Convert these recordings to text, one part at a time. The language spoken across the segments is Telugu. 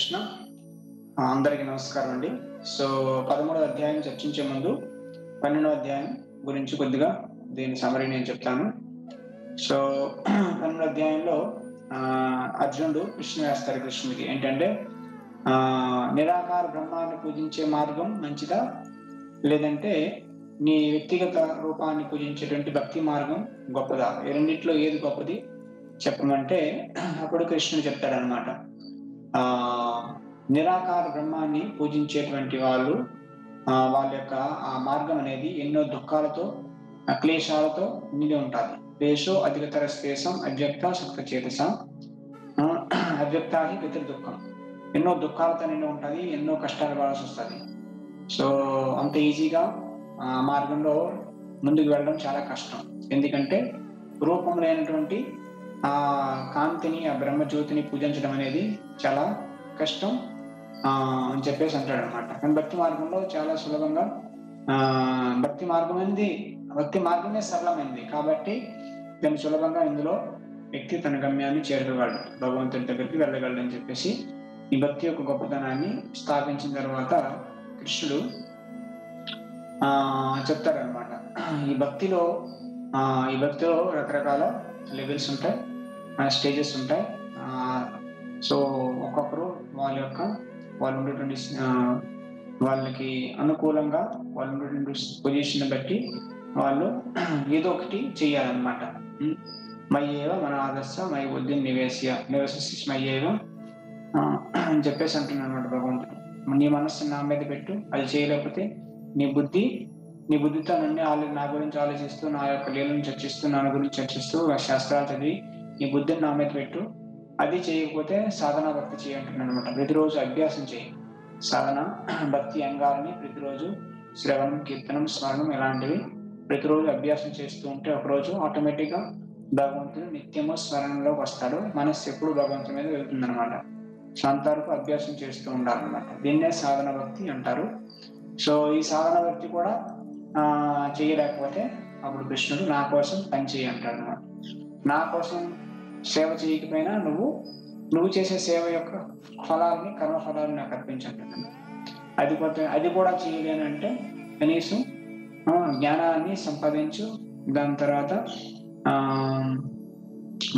కృష్ణ. ఆ, అందరికీ నమస్కారం అండి. సో పదమూడవ అధ్యాయం చర్చించే ముందు పన్నెండవ అధ్యాయం గురించి కొద్దిగా దీని సమరీ నేను చెప్తాను. సో పన్నెండవ అధ్యాయంలో అర్జునుడు కృష్ణ వేస్తారు కృష్ణుడికి. ఏంటంటే నిరాకార బ్రహ్మాన్ని పూజించే మార్గం మంచిదా? లేదంటే నీ వ్యక్తిగత రూపాన్ని పూజించేటువంటి భక్తి మార్గం గొప్పదా? ఈ ఏది గొప్పది చెప్పమంటే అప్పుడు కృష్ణుడు చెప్తాడనమాట నిరాకార బ్రహ్మాన్ని పూజించేటువంటి వాళ్ళు ఆ వాళ్ళ యొక్క ఆ మార్గం అనేది ఎన్నో దుఃఖాలతో ఆ క్లేశాలతో నిండి ఉంటుంది. క్లేశో అధికతర శ్లేషం అవ్యక్త శక్త చేతస. అవ్యక్తాది పితృ దుఃఖం. ఎన్నో దుఃఖాలతో నిండి ఉంటుంది ఎన్నో కష్టాలు పడాల్సి వస్తుంది. సో అంత ఈజీగా ఆ మార్గంలో ముందుకు వెళ్ళడం చాలా కష్టం. ఎందుకంటే రూపం లేనటువంటి ఆ కాంతిని ఆ బ్రహ్మజ్యోతిని పూజించడం అనేది చాలా కష్టం అని చెప్పేసి అంటాడు అనమాట కానీ భక్తి మార్గంలో చాలా సులభంగా భక్తి మార్గం అనేది భక్తి మార్గమే సరళమైనది కాబట్టి తను సులభంగా ఇందులో వ్యక్తి తన గమ్యాన్ని చేరుకోగలడు. భగవంతుడి దగ్గరికి వెళ్ళగలడు అని చెప్పేసి ఈ భక్తి యొక్క గొప్పతనాన్ని స్థాపించిన తర్వాత కృష్ణుడు ఆ చెప్తాడనమాట ఈ భక్తిలో ఈ భక్తిలో రకరకాల లెవెల్స్ ఉంటాయి స్టేజెస్ ఉంటాయి. సో ఒక్కొక్కరు వాళ్ళ యొక్క వాళ్ళు ఉండేటువంటి వాళ్ళకి అనుకూలంగా వాళ్ళు ఉండేటువంటి పొజిషన్ బట్టి వాళ్ళు ఏదో ఒకటి చేయాలన్నమాట. మై మయ్యేవ మన ఆదర్శ మై బుద్ధి నివేశ నివసి మయ్యేవ అని చెప్పేసి అంటున్నాడు అనమాట భగవంతుడు. నీ మనస్సు నా మీద పెట్టు అది చేయలేకపోతే నీ బుద్ధి నీ బుద్ధితో నన్ను ఆలో నా గురించి ఆలోచిస్తూ నా యొక్క లీలను చర్చిస్తూ నా గురించి చర్చిస్తూ శాస్త్రాలు చదివి నీ బుద్ధిని నా మీద పెట్టు అది చేయకపోతే సాధన భక్తి చేయంటున్నాను అనమాట ప్రతిరోజు అభ్యాసం చేయి. సాధన భక్తి అంగాలని ప్రతిరోజు శ్రవణం కీర్తనం స్మరణం ఇలాంటివి ప్రతిరోజు అభ్యాసం చేస్తూ ఉంటే ఒకరోజు ఆటోమేటిక్గా భగవంతుడు నిత్యము స్మరణలోకి వస్తాడు. మనస్సు ఎప్పుడు భగవంతుడి మీద వెళ్తుంది అనమాట సో అంతవరకు అభ్యాసం చేస్తూ ఉండాలన్నమాట. దీన్నే సాధన భక్తి అంటారు. సో ఈ సాధన భక్తి కూడా చేయలేకపోతే అప్పుడు కృష్ణుడు నా కోసం పనిచేయి అంటాడు అనమాట నా కోసం సేవ చేయకపోయినా నువ్వు నువ్వు చేసే సేవ యొక్క ఫలాలని కర్మ ఫలాల్ని నాకు అర్పించండి అది కూడా అది కూడా చేయలేనంటే కనీసం జ్ఞానాన్ని సంపాదించు. దాని తర్వాత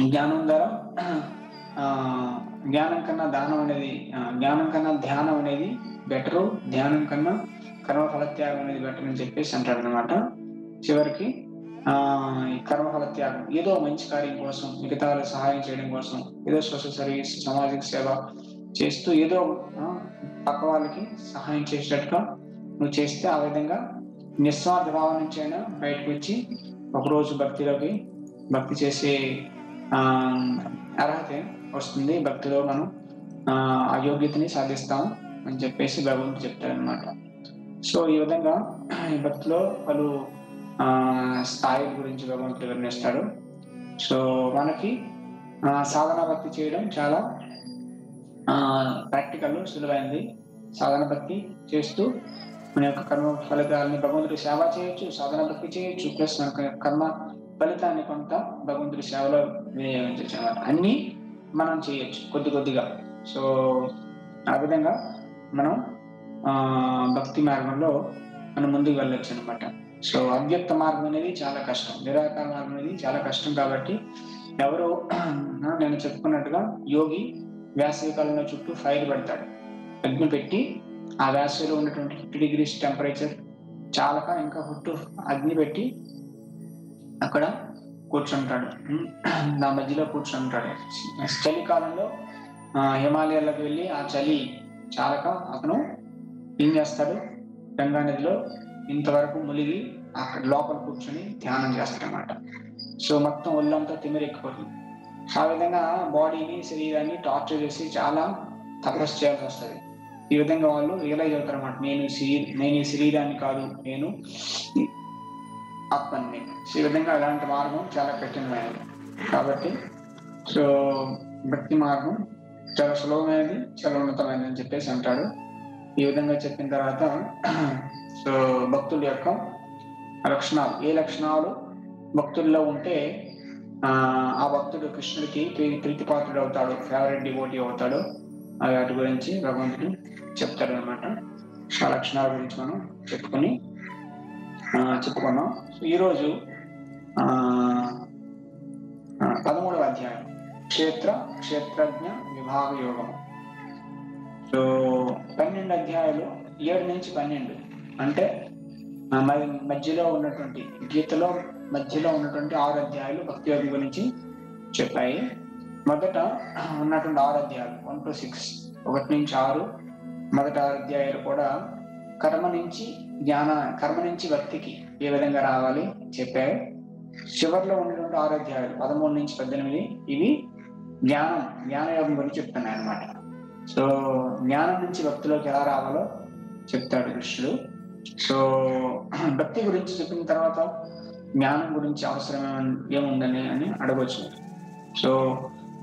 జ్ఞానం ద్వారా జ్ఞానం కన్నా దానం అనేది జ్ఞానం కన్నా ధ్యానం అనేది బెటరు. ధ్యానం కన్నా కర్మ ఫలత్యాగం అనేది బెటర్ అని చెప్పేసి అంటాడు అనమాట చివరికి కర్మఫల త్యాగం. ఏదో మంచి కార్యం కోసం మిగతా వాళ్ళకి సహాయం చేయడం కోసం ఏదో సోషల్ సర్వీస్ సామాజిక సేవ చేస్తూ ఏదో పక్క వాళ్ళకి సహాయం చేసేటట్టుగా నువ్వు చేస్తే ఆ విధంగా నిస్వార్థ భావం నుంచి అయినా బయటకు వచ్చి ఒకరోజు భక్తిలోకి భక్తి చేసే అర్హత వస్తుంది. భక్తిలో మనం ఆ యోగ్యతని సాధిస్తాం అని చెప్పేసి భగవంతుడు చెప్తారనమాట సో ఈ విధంగా ఈ భక్తిలో పలు స్థాయి గురించి భగవంతుడు వివరిస్తాడు సో మనకి సాధన భక్తి చేయడం చాలా ప్రాక్టికల్ సులువైంది. సాధన భక్తి చేస్తూ మన యొక్క కర్మ ఫలితాలని భగవంతుడి సేవ చేయొచ్చు సాధన భక్తి చేయొచ్చు ప్లస్ మన యొక్క కర్మ ఫలితాన్ని కొంత భగవంతుడి సేవలో వినియోగించవచ్చు. అన్నమాట అన్నీ మనం చేయొచ్చు కొద్ది కొద్దిగా. సో ఆ విధంగా మనం భక్తి మార్గంలో మనం ముందుకు వెళ్ళొచ్చు అనమాట సో అవ్యక్త మార్గం అనేది చాలా కష్టం నిరాకార మార్గం అనేది చాలా కష్టం కాబట్టి ఎవరు నేను చెప్పుకున్నట్టుగా యోగి వేసవి కాలంలో చుట్టూ ఫైర్ పెడతాడు. అగ్ని పెట్టి ఆ వేసవిలో ఉన్నటువంటి ఫిఫ్టీ డిగ్రీస్ టెంపరేచర్ చాలక ఇంకా హుట్టు అగ్ని పెట్టి అక్కడ కూర్చుంటాడు. నా మధ్యలో కూర్చుంటాడు. చలికాలంలో హిమాలయాలకు వెళ్ళి ఆ చలి చాలక అతను ఏం చేస్తాడు? గంగా నదిలో ఇంతవరకు మునిగి అక్కడ లోపల కూర్చొని ధ్యానం చేస్తారనమాట సో మొత్తం ఒళ్ళంతా తిమిరెక్కిపోతుంది. ఆ విధంగా బాడీని శరీరాన్ని టార్చర్ చేసి చాలా తపస్సు చేయాల్సి వస్తుంది. ఈ విధంగా వాళ్ళు రియలైజ్ అవుతారు అనమాట నేను నేను ఈ శరీరాన్ని కాదు నేను ఈ ఆత్మని. సో ఈ విధంగా అలాంటి మార్గం చాలా కఠినమైనది. కాబట్టి సో భక్తి మార్గం చాలా సులభమైనది చాలా ఉన్నతమైనది అని చెప్పేసి అంటాడు ఈ విధంగా చెప్పిన తర్వాత సో భక్తుల యొక్క లక్షణాలు. ఏ లక్షణాలు? భక్తుల్లో ఉంటే ఆ భక్తుడు కృష్ణుడికి ప్రీతిపాత్రుడు అవుతాడు ఫేవరెట్ డివోటీ అవుతాడు. వాటి గురించి భగవంతుడు చెప్తాడు అనమాట ఆ లక్షణాల గురించి మనం చెప్పుకొని చెప్పుకున్నాం. సో ఈరోజు ఆ, పదమూడవ అధ్యాయం. క్షేత్ర క్షేత్రజ్ఞ విభాగ యోగం సో పన్నెండు అధ్యాయాలు ఏడు నుంచి పన్నెండు. అంటే మరి మధ్యలో ఉన్నటువంటి గీతలో మధ్యలో ఉన్నటువంటి ఆరు అధ్యాయులు భక్తి యోగం గురించి చెప్పాయి. మొదట ఉన్నటువంటి ఆరు అధ్యాయాలు వన్ టు సిక్స్ ఒకటి నుంచి ఆరు. మొదట ఆరు అధ్యాయాలు కూడా కర్మ నుంచి జ్ఞాన కర్మ నుంచి భక్తికి ఏ విధంగా రావాలి చెప్పారు చివరిలో ఉన్నటువంటి ఆరు అధ్యాయాలు పదమూడు నుంచి పద్దెనిమిది ఇవి జ్ఞానం జ్ఞానయోగం గురించి చెప్తున్నాయి అన్నమాట సో జ్ఞానం నుంచి భక్తిలోకి ఎలా రావాలో చెప్తాడు కృష్ణుడు. సో భక్తి గురించి చెప్పిన తర్వాత జ్ఞానం గురించి అవసరం ఏముందని అని అడగవచ్చు సో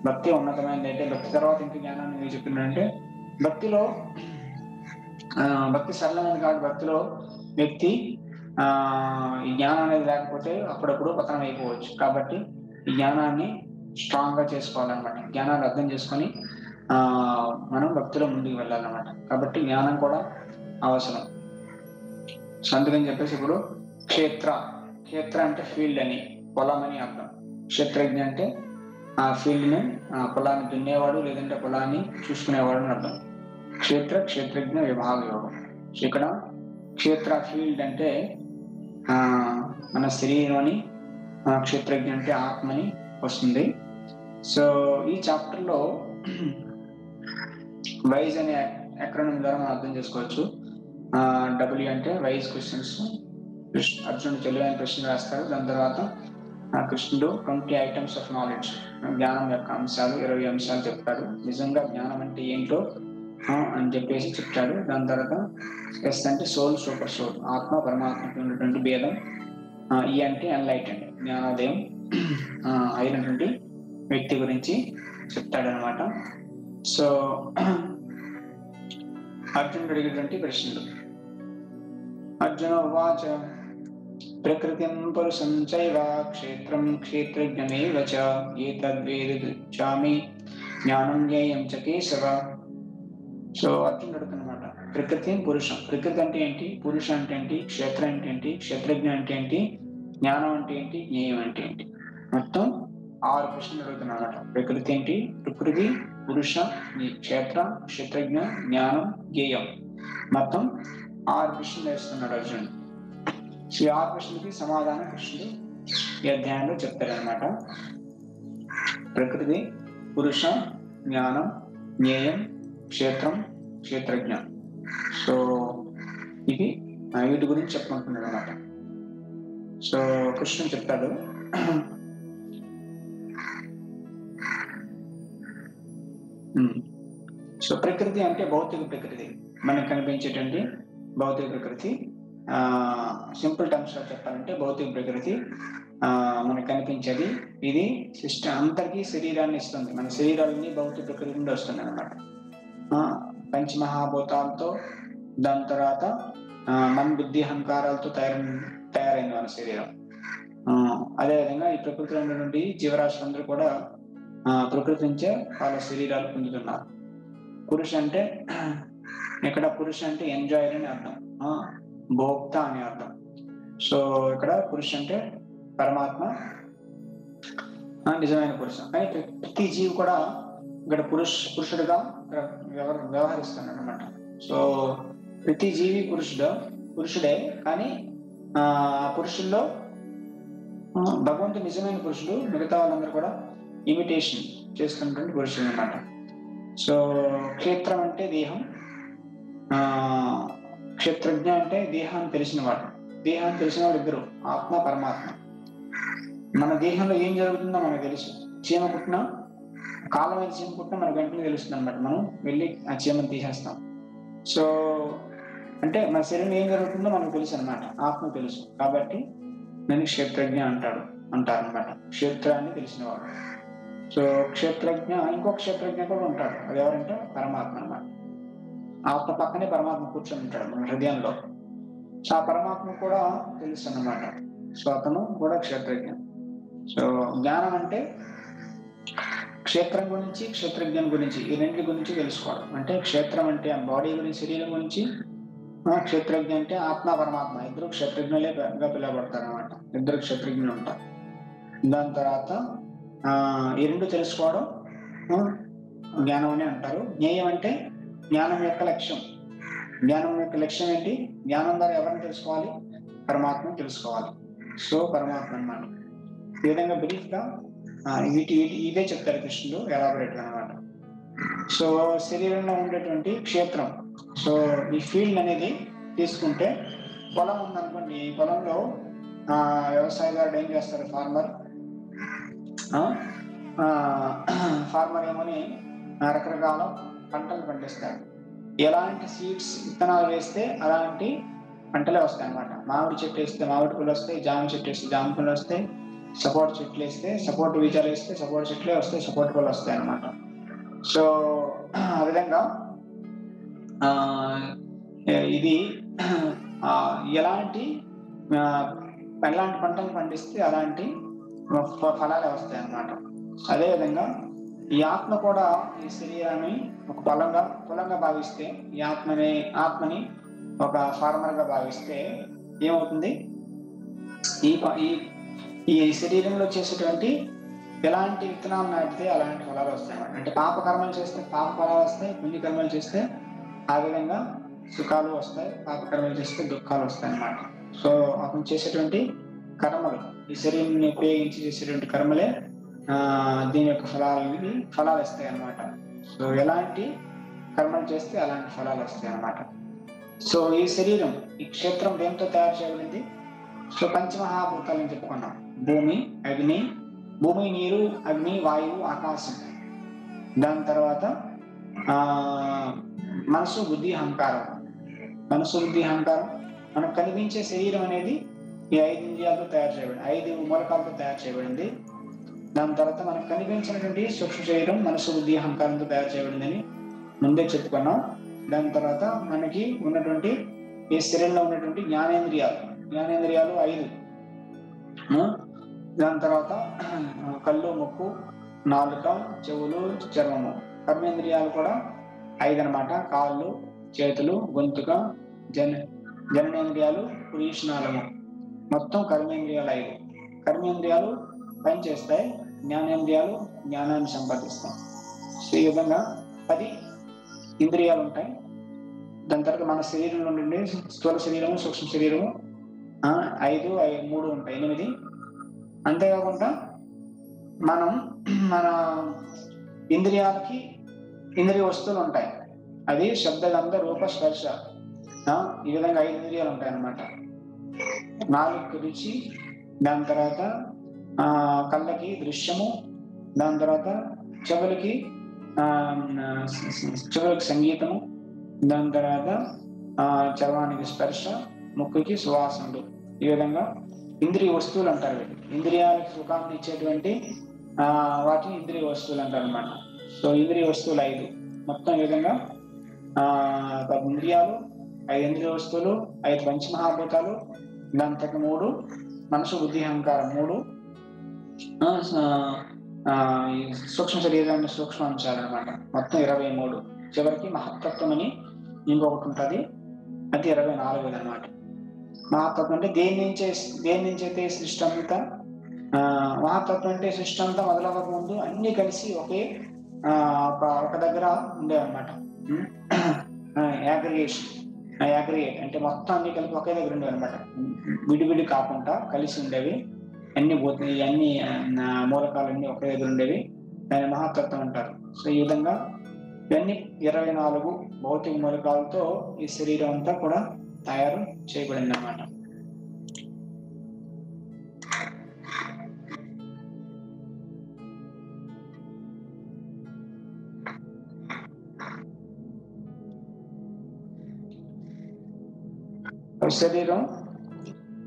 భక్తి ఉన్నతమైనది అయితే భక్తి తర్వాత ఇంక జ్ఞానాన్ని మీరు చెప్పిందంటే భక్తిలో భక్తి సరళమైనది కాబట్టి భక్తిలో వ్యక్తి ఆ ఈ జ్ఞానం అనేది లేకపోతే అప్పుడప్పుడు పతనం అయిపోవచ్చు. కాబట్టి ఈ జ్ఞానాన్ని స్ట్రాంగ్గా చేసుకోవాలన్నమాట. జ్ఞానాన్ని అర్థం చేసుకొని ఆ మనం భక్తిలో ముందుకు వెళ్ళాలన్నమాట. కాబట్టి జ్ఞానం కూడా అవసరం. అందుకని చెప్పేసి ఇప్పుడు క్షేత్ర. క్షేత్ర అంటే ఫీల్డ్ అని పొలం అని అర్థం. క్షేత్రజ్ఞ అంటే ఆ ఫీల్డ్ని ఆ పొలాన్ని దున్నేవాడు లేదంటే పొలాన్ని చూసుకునేవాడు అని అర్థం. క్షేత్ర క్షేత్రజ్ఞ విభాగ యోగం ఇక్కడ క్షేత్ర ఫీల్డ్ అంటే మన శరీరంని క్షేత్రజ్ఞ అంటే ఆత్మని వస్తుంది. సో ఈ చాప్టర్లో వైజ్ అనే ఎక్కడ ద్వారా మనం అర్థం చేసుకోవచ్చు. డబ్ల్యూ అంటే వైజ్ క్వశ్చన్స్. అర్జునుడు తెలివైన ప్రశ్న రాస్తారు. దాని తర్వాత ఆ కృష్ణుడు ట్వంటీ ఐటమ్స్ ఆఫ్ నాలెడ్జ్. జ్ఞానం యొక్క అంశాలు ఇరవై అంశాలు చెప్తాడు. నిజంగా జ్ఞానం అంటే ఏంటో? అని చెప్పేసి చెప్తాడు. దాని తర్వాత ఎస్ అంటే సోల్ సూపర్ సోల్. ఆత్మ పరమాత్మకి ఉన్నటువంటి భేదం. ఈ అంటే ఎన్లైటెండ్ జ్ఞానోదయం. అయినటువంటి వ్యక్తి గురించి చెప్తాడనమాట సో అర్జునుడు అడిగినటువంటి ప్రశ్నలు. అర్జున ఉవాచ ప్రకృతిం పురుషం చైవ క్షేత్రం క్షేత్రజ్ఞమేవ చ ఏతద్వేదిచామి జ్ఞానం జ్ఞేయం చ కేశవ సో అర్జునుడు అడుగుతున్నమాట ప్రకృతి పురుషం. ప్రకృతి అంటే ఏంటి? పురుష అంటే ఏంటి? క్షేత్రం అంటే ఏంటి? క్షేత్రజ్ఞ అంటే ఏంటి? జ్ఞానం అంటే ఏంటి? జ్ఞేయం అంటే ఏంటి? మొత్తం ఆరు ప్రశ్నలు అడుగుతున్నమాట ప్రకృతి ఏంటి? ప్రకృతి పురుష క్షేత్ర క్షేత్రజ్ఞ జ్ఞానం జ్ఞేయం. మొత్తం ఆరు ప్రశ్నలు వేస్తున్నాడు అర్జునుడు. ఈ ఆరు ప్రశ్నలకి సమాధానం కృష్ణుడు ఈ అధ్యాయంలో చెప్తారనమాట ప్రకృతి పురుష జ్ఞానం జ్ఞేయం క్షేత్రం క్షేత్రజ్ఞ సో ఇది వీటి గురించి చెప్పుకుంటున్నాడు అనమాట సో కృష్ణుడు చెప్తాడు. సో ప్రకృతి అంటే భౌతిక ప్రకృతి మనకు కనిపించేటువంటి భౌతిక ప్రకృతి. సింపుల్ టర్మ్స్లో చెప్పాలంటే భౌతిక ప్రకృతి. మనకు కనిపించేది ఇది సిస్టమ్ అందరికీ శరీరాన్ని ఇస్తుంది. మన శరీరాలన్నీ భౌతిక ప్రకృతి నుండి వస్తుంది అనమాట పంచమహాభూతాలతో దాని తర్వాత మన బుద్ధి అహంకారాలతో తయారు తయారైంది మన శరీరం. అదేవిధంగా ఈ ప్రకృతిలో నుండి జీవరాశులందరూ కూడా ప్రకృతి నుంచే వాళ్ళ శరీరాలు పొందుతున్నారు. పురుష అంటే ఇక్కడ పురుష అంటే ఎంజాయర్ అని అర్థం. భోక్త అని అర్థం. సో ఇక్కడ పురుష అంటే పరమాత్మ ఆ, నిజమైన పురుషం. కానీ ప్రతి జీవి కూడా ఇక్కడ పురుష పురుషుడుగా ఇక్కడ వ్యవహ- అనమాట సో ప్రతి జీవి పురుషుడు పురుషుడే కానీ ఆ పురుషుల్లో భగవంతు భగవంతుడు నిజమైన పురుషుడు మిగతా వాళ్ళందరూ కూడా ఇమిటేషన్ చేస్తున్నటువంటి పురుషుడు అనమాట సో క్షేత్రం అంటే దేహం. క్షేత్రజ్ఞ అంటే దేహాన్ని తెలిసిన వాడు. దేహాన్ని తెలిసిన వాడు ఇద్దరు ఆత్మ పరమాత్మ. మన దేహంలో ఏం జరుగుతుందో మనకు తెలుసు. చీమ పుట్టినా మీద చీమ పుట్టినా మనకు వెంటనే తెలుస్తుంది అనమాట మనం వెళ్ళి ఆ చీమను తీసేస్తాం. సో అంటే మన శరీరం ఏం జరుగుతుందో మనకు తెలుసు అనమాట ఆత్మ తెలుసు. కాబట్టి నేను క్షేత్రజ్ఞ అంటాడు అంటారు అనమాట క్షేత్రాన్ని తెలిసినవాడు సో క్షేత్రజ్ఞ ఇంకో క్షేత్రజ్ఞ కూడా ఉంటాడు. అది ఎవరంటే పరమాత్మ అన్నమాట. ఆత్మ పక్కనే పరమాత్మ కూర్చొని ఉంటాడు మన హృదయంలో. సో ఆ పరమాత్మ కూడా తెలుసు అన్నమాట సో అతను కూడా క్షేత్రజ్ఞ. సో జ్ఞానం అంటే క్షేత్రం గురించి క్షేత్రజ్ఞం గురించి ఈ రెండు గురించి తెలుసుకోవడం. అంటే క్షేత్రం అంటే ఆ బాడీ గురించి శరీరం గురించి క్షేత్రజ్ఞ అంటే ఆత్మ పరమాత్మ. ఇద్దరు క్షేత్రజ్ఞులే గా పిలువబడతారు అనమాట ఇద్దరు క్షేత్రజ్ఞులు ఉంటారు. దాని తర్వాత ఆ ఈ రెండు తెలుసుకోవడం జ్ఞానం అని అంటారు. జ్ఞేయం అంటే జ్ఞానం యొక్క లక్ష్యం. జ్ఞానం యొక్క లక్ష్యం ఏంటి? జ్ఞానం ద్వారా ఎవరిని తెలుసుకోవాలి? పరమాత్మను తెలుసుకోవాలి. సో పరమాత్మ అన్నమాట. ఈ విధంగా బ్రీఫ్గా వీటి వీటి ఇదే చెప్తారు కృష్ణుడు ఎలాబరేట్ అనమాట సో శరీరంలో ఉండేటువంటి క్షేత్రం. సో ఈ ఫీల్డ్ అనేది తీసుకుంటే పొలం ఉందనుకోండి ఈ పొలంలో వ్యవసాయదారుడు ఏం చేస్తారు? ఫార్మర్ ఫార్మర్ ఏమని రకరకాల పంటలు పండిస్తారు. ఎలాంటి సీడ్స్ విత్తనాలు వేస్తే అలాంటి పంటలే వస్తాయి అన్నమాట మామిడి చెట్టు వేస్తే మామిడి పూలు వస్తాయి జామ చెట్టు వేస్తే జామ పూలు వస్తాయి సపోర్ట్ చెట్లు వేస్తే సపోర్ట్ బీజాలు వేస్తే సపోర్ట్ చెట్లే వస్తాయి సపోర్ట్ పూలు వస్తాయి అన్నమాట సో ఆ విధంగా ఇది ఎలాంటి ఎలాంటి పంటలు పండిస్తే అలాంటి ఫ- ఫలాలు వస్తాయి అన్నమాట అదేవిధంగా ఈ ఆత్మ కూడా ఈ శరీరాన్ని ఒక పొలంగా పొలంగా భావిస్తే ఈ ఆత్మని ఆత్మని ఒక ఫార్మర్గా భావిస్తే ఏమవుతుంది? ఈ ఈ శరీరంలో చేసేటువంటి ఎలాంటి విత్తనాలు నాటితే అలాంటి ఫలాలు వస్తాయి అంటే పాప కర్మలు చేస్తే పాప ఫలాలు వస్తాయి పుణ్య కర్మలు చేస్తే ఆ విధంగా సుఖాలు వస్తాయి పాప కర్మలు చేస్తే దుఃఖాలు వస్తాయి అన్నమాట. సో అతను చేసేటువంటి కర్మలు ఈ శరీరాన్ని ఉపయోగించి చేసేటువంటి కర్మలే దీని యొక్క ఫలాలని ఫలాలు వస్తాయి అన్నమాట. సో ఎలాంటి కర్మలు చేస్తే అలాంటి ఫలాలు వస్తాయి అన్నమాట. సో ఈ శరీరం ఈ క్షేత్రం దేంతో తయారు చేయబడింది? సో పంచమహాభూతాలని చెప్పుకున్నాం. భూమి అగ్ని భూమి నీరు అగ్ని వాయువు ఆకాశం. దాని తర్వాత ఆ మనసు బుద్ధి అహంకారం. మనసు బుద్ధి అహంకారం. మనకు కనిపించే శరీరం అనేది ఈ ఐదు ఇంద్రియాలతో తయారు చేయబడింది. ఐదు మూలకాలతో తయారు చేయబడింది. దాని తర్వాత మనకు కనిపించినటువంటి సూక్ష్మ శరీరం మనసు బుద్ధి అహంకారంతో తయారు చేయబడిందని ముందే చెప్పుకున్నాం. దాని తర్వాత మనకి ఉన్నటువంటి ఈ శరీరంలో ఉన్నటువంటి జ్ఞానేంద్రియాలు. జ్ఞానేంద్రియాలు ఐదు. దాని తర్వాత కళ్ళు ముక్కు నాలుక చెవులు చర్మము. కర్మేంద్రియాలు కూడా ఐదు అనమాట కాళ్ళు చేతులు గొంతుక జన జననేంద్రియాలు పురీషనాలము మొత్తం కర్మేంద్రియాలు ఐదు. కర్మేంద్రియాలు పనిచేస్తాయి జ్ఞానేంద్రియాలు జ్ఞానాన్ని సంపాదిస్తాయి సో ఈ విధంగా పది ఇంద్రియాలు ఉంటాయి. దాని తర్వాత మన శరీరంలో నుండి స్థూల శరీరము సూక్ష్మ శరీరము ఐదు ఐదు మూడు ఉంటాయి. ఎనిమిది. అంతేకాకుండా మనం మన ఇంద్రియాలకి ఇంద్రియ వస్తువులు ఉంటాయి. అది శబ్ద గంధ రూప స్పర్శ. ఈ విధంగా ఐదు ఇంద్రియాలు ఉంటాయి అన్నమాట నాలుగు రుచి దాని తర్వాత కళ్ళకి దృశ్యము దాని తర్వాత చెవులకి చెవులకి సంగీతము దాని తర్వాత ఆ చర్మానికి స్పర్శ ముక్కుకి సువాసనలు. ఈ విధంగా ఇంద్రియ వస్తువులు అంటారు ఇంద్రియాలకు సుఖాన్ని ఇచ్చేటువంటి ఆ వాటిని ఇంద్రియ వస్తువులు అంటారు అనమాట సో ఇంద్రియ వస్తువులు ఐదు. మొత్తం ఈ విధంగా ఆ పది ఇంద్రియాలు ఐదు ఇంద్రియ వస్తువులు ఐదు పంచమహాభూతాలు దాని తర్వాత మూడు మనసు బుద్ధి అహంకారం మూడు సూక్ష్మ శరీరాన్ని సూక్ష్మ అంశాలు అనమాట మొత్తం ఇరవై మూడు. చివరికి మహత్తత్వం అని ఇంకొకటి ఉంటుంది. అది ఇరవై నాలుగు అనమాట మహత్తత్వం అంటే దేని నుంచే దేని నుంచి అయితే సృష్టి అంతా ఆ, మహత్తత్వం అంటే సృష్టి అంతా మొదలవ్వక ముందు అన్ని కలిసి ఒకే ఆ, ఒక ఒక దగ్గర ఉండేవన్నమాట. యాగ్రిగేషన్ యాగ్రిగేట్ అంటే మొత్తం అన్ని కలిపి ఒకే దగ్గర ఉండేవి అనమాట విడివిడి కాకుండా కలిసి ఉండేవి. అన్ని పోతుంది అన్ని ఆ, మూలకాలన్నీ ఒకే దగ్గర ఉండేవి దాని మహాతత్వం అంటారు. సో ఈ విధంగా ఇవన్నీ ఇరవై నాలుగు భౌతిక మూలకాలతో ఈ శరీరం అంతా కూడా తయారు చేయబడింది అన్నమాట శరీరం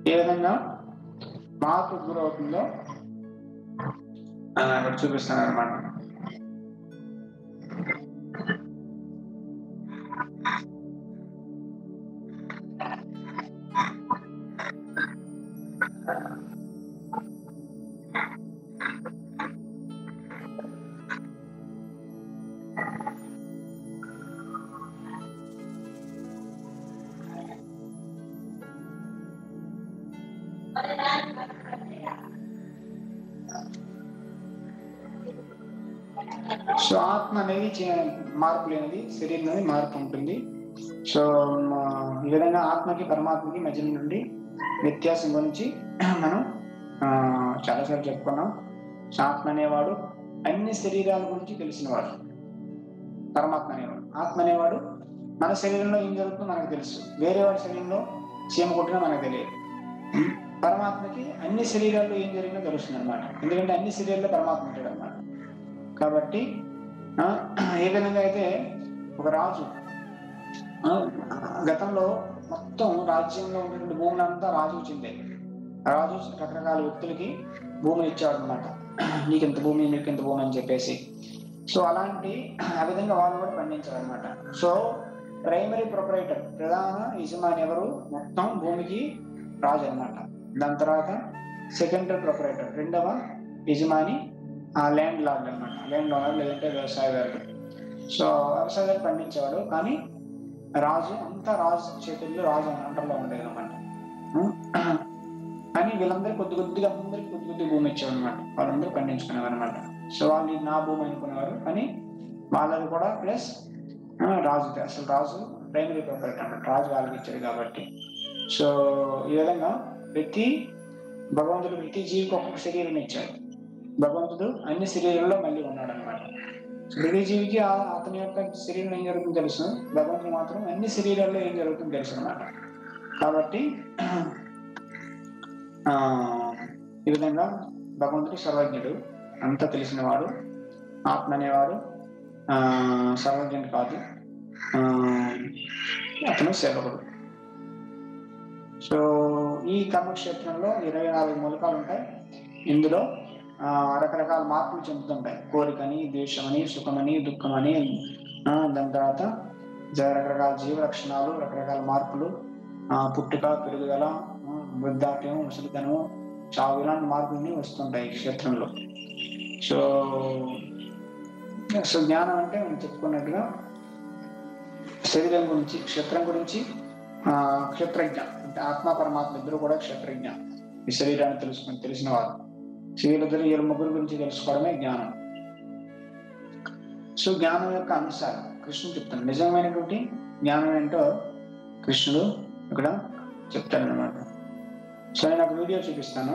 ఏ విధంగా మార్పుకు గురవుతుందో? చూపిస్తాను అనమాట మార్పు లేనిది శరీరం అనేది మార్పు ఉంటుంది సో ఈ విధంగా ఆత్మకి పరమాత్మకి మధ్య నుండి వ్యత్యాసం గురించి మనం ఆ, చాలాసార్లు చెప్పుకున్నాం. ఆత్మ అనేవాడు అన్ని శరీరాల గురించి తెలిసినవాడు. పరమాత్మ అనేవాడు. ఆత్మ అనేవాడు మన శరీరంలో ఏం జరుగుతుందో మనకు తెలుసు. వేరే వాడి శరీరంలో చీమ కొట్టినా మనకు తెలియదు. పరమాత్మకి అన్ని శరీరాల్లో ఏం జరిగినా తెలుస్తుంది అనమాట ఎందుకంటే అన్ని శరీరాల్లో పరమాత్మ ఉంటాడు అనమాట కాబట్టి ఏ విధంగా అయితే ఒక రాజు గతంలో మొత్తం రాజ్యంలో ఉన్నటువంటి భూములంతా రాజు వచ్చింది రాజు రకరకాల వ్యక్తులకి భూమిని ఇచ్చాడు అనమాట నీకు ఇంత భూమి నీకు ఇంత భూమి అని చెప్పేసి. సో అలాంటి ఆ విధంగా వాళ్ళు కూడా పండించారు అనమాట సో ప్రైమరీ ప్రొపరేటర్ ప్రధాన యజమాని ఎవరు? మొత్తం భూమికి రాజు అన్నమాట. దాని తర్వాత సెకండరీ ప్రొపరేటర్ రెండవ యజమాని ల్యాండ్ లార్డ్ అనమాట ల్యాండ్ ఓనర్ లేదంటే వ్యవసాయదారుడు సో వ్యవసాయదారు పండించేవాడు. కానీ రాజు అంతా రాజు చేతుల్లో రాజు అంటర్లో ఉండేది అనమాట కానీ వీళ్ళందరూ కొద్ది కొద్దిగా అందరికి కొద్ది కొద్ది భూమి ఇచ్చేవారు అనమాట వాళ్ళందరూ పండించుకునేవారు అనమాట సో వాళ్ళు నా భూమి అనుకునేవారు. కానీ వాళ్ళది కూడా ప్లస్ రాజు అసలు రాజు ప్రైమరీ ప్రొపరేటర్ అనమాట రాజు వాళ్ళకి ఇచ్చాడు కాబట్టి. సో ఈ విధంగా ప్రతి భగవంతుడు ప్రతి జీవికి ఒక్కొక్క శరీరం ఇచ్చాడు. భగవంతుడు అన్ని శరీరాల్లో మళ్ళీ ఉన్నాడు అనమాట ప్రతి ఆ- అతని యొక్క శరీరం ఏం జరుగుతుందో తెలుసు. భగవంతుడు మాత్రం అన్ని శరీరాల్లో ఏం జరుగుతుందో తెలుసు అనమాట కాబట్టి ఆ ఈ విధంగా భగవంతుడు సర్వజ్ఞుడు. అంతా తెలిసిన వాడు ఆత్మ అనేవాడు ఆ సర్వజ్ఞుడు కాదు. అతను సేవకుడు. సో ఈ కర్మక్షేత్రంలో ఇరవై నాలుగు మూలకాలు ఉంటాయి ఇందులో రకరకాల మార్పులు చెందుతుంటాయి. కోరికని ద్వేషమని సుఖమని దుఃఖమని దాని తర్వాత జ- రకరకాల జీవ లక్షణాలు రకరకాల మార్పులు ఆ, పుట్టుక పెరుగుదల వృద్ధాప్యం ముసలితనం చావు ఇలాంటి మార్పులన్నీ వస్తుంటాయి ఈ క్షేత్రంలో. సో సో జ్ఞానం అంటే మనం చెప్పుకున్నట్టుగా శరీరం గురించి క్షేత్రం గురించి ఆ క్షేత్రజ్ఞ అంటే ఆత్మ పరమాత్మ ఇద్దరు కూడా క్షేత్రజ్ఞ. ఈ శరీరాన్ని తెలుసుకుని తెలిసిన వారు. సో వీళ్ళిద్దరు వీళ్ళ ముగ్గురు గురించి తెలుసుకోవడమే జ్ఞానం. సో జ్ఞానం యొక్క అంశాలు కృష్ణుడు చెప్తాను నిజమైనటువంటి జ్ఞానం ఏంటో కృష్ణుడు ఇక్కడ చెప్తాడనమాట సో నేను ఒక వీడియో చూపిస్తాను.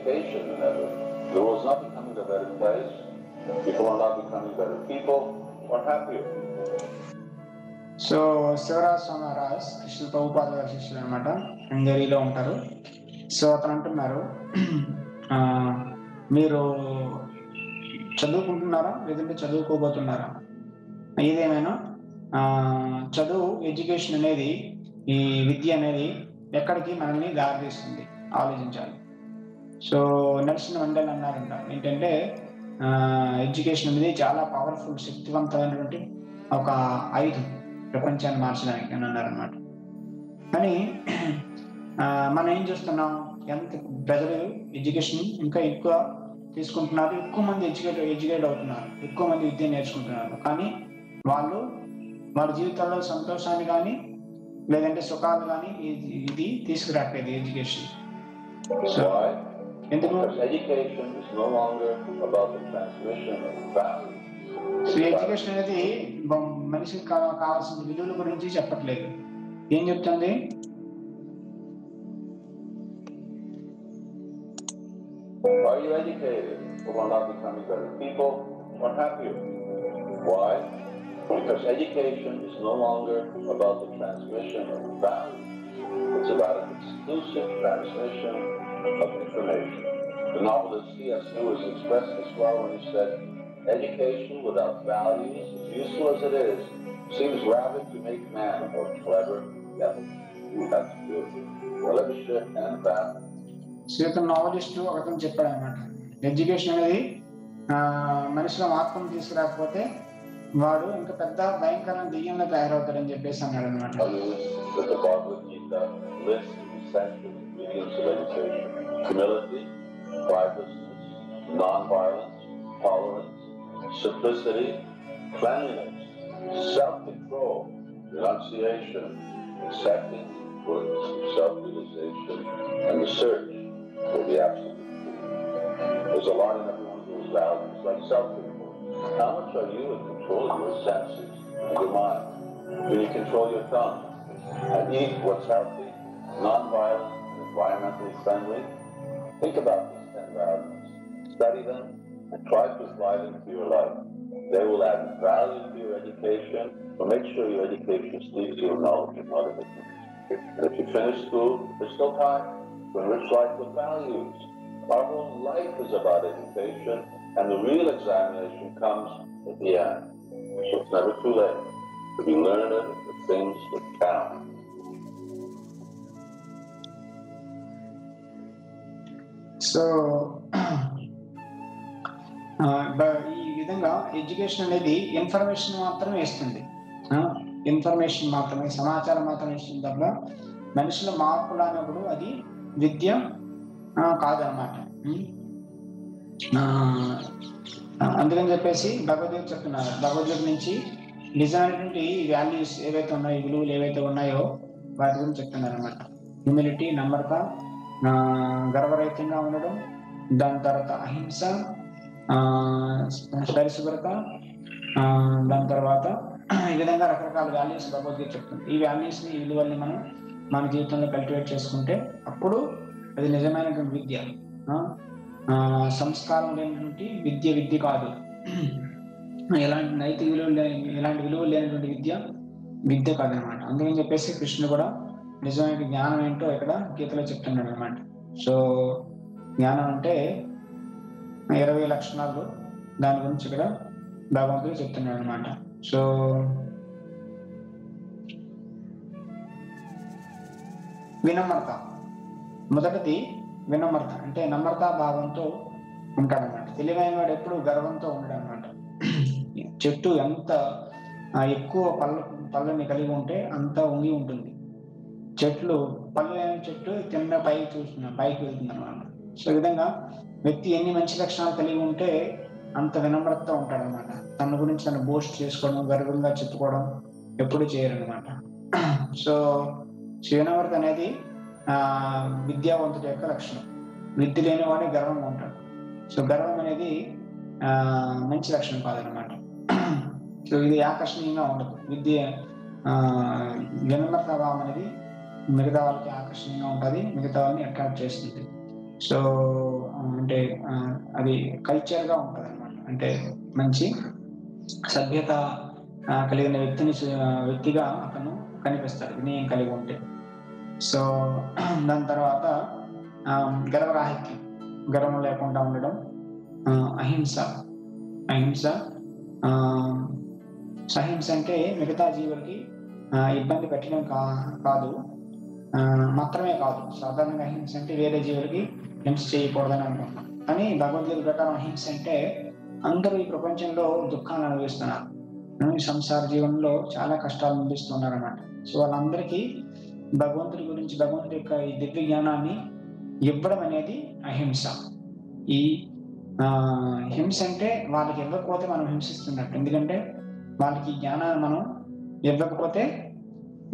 Education than ever, the world's not becoming a better place. People are not becoming better people. Or happier so Shivraj Raj Krishna Prabhupada గారి శిష్యులు అనమాట హంగరీలో ఉంటారు. సో అతను అంటున్నారు మీరు చదువుకుంటున్నారా? లేదంటే చదువుకోబోతున్నారా? ఏదేమైనా చదువు ఎడ్యుకేషన్ అనేది ఈ విద్య అనేది ఎక్కడికి మనల్ని దారితీస్తుంది? ఆలోచించాలి. సో నెల్సన్ మండల్ అన్నారంట. ఏంటంటే ఎడ్యుకేషన్ అనేది చాలా పవర్ఫుల్ శక్తివంతమైనటువంటి ఒక ఆయుధం ప్రపంచాన్ని మార్చడానికి అని అన్నారనమాట కానీ మనం ఏం చూస్తున్నాం? ఎంత ప్రజలు ఎడ్యుకేషన్ ఇంకా ఎక్కువ తీసుకుంటున్నారు ఎక్కువ మంది ఎడ్యుకేట్ ఎడ్యుకేట్ అవుతున్నారు ఎక్కువ మంది విద్య నేర్చుకుంటున్నారు. కానీ వాళ్ళు వాళ్ళ జీవితాల్లో సంతోషాన్ని కానీ లేదంటే సుఖాలు కానీ ఇది ఇది తీసుకురాట్లేదు education. So Because education is no longer about the transmission of values. So education అనేది బ- మనిషికి కా- కావాల్సిన విలువల గురించి చెప్పట్లేదు ఏం చెప్తుంది Are you educated or are not becoming better people or happier? Why? Because education is no longer about the transmission of values. It's about an exclusive transmission of information. The novelist C.S. Lewis expressed this well when he said, Education without values, as useful as it is, seems rather to make man a more clever devil. Who has to do it? Militia and that శ్రీతం novelist ఒకతను చెప్పాడు అనమాట ఎడ్యుకేషన్ అనేది ఆ, మనిషిలో మార్పును తీసుకురాకపోతే వాడు ఇంకా పెద్ద భయంకరమైన దెయ్యంలో తయారవుతాడని చెప్పేసి అన్నాడు అనమాట education. Humility, privateness, non-violence, tolerance, simplicity, cleanliness, self-control, renunciation, accepting, goods, self-realization, and the search for the absolute. There's a lot in every one of those values, like self-control. How much are you in control of your senses and your mind? Can you control your tongue and eat what's healthy, non-violent, environmentally friendly? Think about these ten values, study them, and try to apply them to your life. They will add value to your education, but make sure your education speaks to your knowledge and not. And if you finish school, there's still time to enrich life with values. Our whole life is about education, and the real examination comes at the end. So it's never too late to be learned the things that count. So బ- ఈ విధంగా ఎడ్యుకేషన్ అనేది ఇన్ఫర్మేషన్ మాత్రమే ఇస్తుంది. ఇన్ఫర్మేషన్ మాత్రమే సమాచారం మాత్రమే ఇస్తుంది తప్ప మనుషుల మార్పులు అన్నప్పుడు అది విద్య కాదనమాట అందుకని చెప్పేసి భగవద్గీత చెప్తున్నారు. భగవద్గీత నుంచి నిజమైనటువంటి వాల్యూస్ ఏవైతే ఉన్నాయో విలువలు ఏవైతే ఉన్నాయో వాటి గురించి చెప్తున్నారు అనమాట హ్యూమిలిటీ నమ్రత గర్వరహితంగా ఉండడం దాని తర్వాత అహింస పరిశుభ్రత దాని తర్వాత ఈ విధంగా రకరకాల వాల్యూస్ భగవద్గీత చెప్తుంది. ఈ వాల్యూస్ని ఈ విలువల్ని మనం మన జీవితంలో కల్టివేట్ చేసుకుంటే అప్పుడు అది నిజమైనటువంటి విద్య. సంస్కారం లేనటువంటి విద్య విద్య కాదు. ఎలాంటి నైతిక విలువలు లేని ఎలాంటి విలువలు లేనటువంటి విద్య విద్య కాదనమాట. అందుకని చెప్పేసి కృష్ణుడు కూడా నిజమైన జ్ఞానం ఏంటో ఇక్కడ గీతలో చెప్తున్నాడు అనమాట సో జ్ఞానం అంటే ఇరవై లక్షణాలు. దాని గురించి ఇక్కడ భగవంతుడు చెప్తున్నాడు అనమాట సో వినమ్రత. మొదటిది వినమ్రత. అంటే నమ్రతా భావంతో ఉంటాడనమాట తెలివైన వాడు ఎప్పుడు గర్వంతో ఉండడు అనమాట చెట్టు ఎంత ఎక్కువ పళ్ళు పళ్ళని కలిగి ఉంటే అంత ఉంగి ఉంటుంది. చెట్లు పళ్ళు లేని చెట్టు కింద పైకి చూస్తున్నా పైకి వెళ్తుంది అనమాట. సో ఈ విధంగా వ్యక్తి ఎన్ని మంచి లక్షణాలు కలిగి ఉంటే అంత వినమ్రతతో ఉంటాడనమాట. తన గురించి తను బోస్ట్ చేసుకోవడం గర్వంగా చెప్పుకోవడం ఎప్పుడు చేయరనమాట. సో వినమ్రత అనేది ఆ విద్యావంతుడి యొక్క లక్షణం. విద్య లేనివాడే గర్వంగా ఉంటాడు. సో గర్వం అనేది ఆ మంచి లక్షణం కాదనమాట. సో ఇది ఆకర్షణీయంగా ఉండదు. విద్య ఆ వినమ్రత భావం అనేది మిగతా వాళ్ళకి ఆకర్షణీయంగా ఉంటుంది మిగతా వాళ్ళని అట్రాక్ట్ చేస్తుంది. సో అంటే అది కల్చర్గా ఉంటది అనమాట అంటే మంచి సభ్యత కలిగిన వ్యక్తిని వ్యక్తిగా అతను కనిపిస్తాడు వినయం కలిగి ఉంటే. సో దాని తర్వాత గర్వరాహిత్యం. గర్వం లేకుండా ఉండడం అహింస. అహింస సహింస అంటే మిగతా జీవులకి ఇబ్బంది పెట్టడం కా కాదు. మాత్రమే కాదు. సాధారణంగా అహింస అంటే వేరే జీవులకి హింస చేయకూడదని అనుకుంటాం కానీ భగవద్గీత ప్రకారం అహింస అంటే అందరూ ఈ ప్రపంచంలో దుఃఖాన్ని అనుభవిస్తున్నారు. సంసార జీవనంలో చాలా కష్టాలు అనుభవిస్తున్నారు అనమాట సో వాళ్ళందరికీ భగవంతుడి గురించి భగవంతుడి యొక్క ఈ దివ్య జ్ఞానాన్ని ఇవ్వడం అనేది అహింస. ఈ హింస అంటే వాళ్ళకి ఇవ్వకపోతే మనం హింసిస్తున్నట్టు. ఎందుకంటే వాళ్ళకి ఈ జ్ఞానాన్ని మనం ఇవ్వకపోతే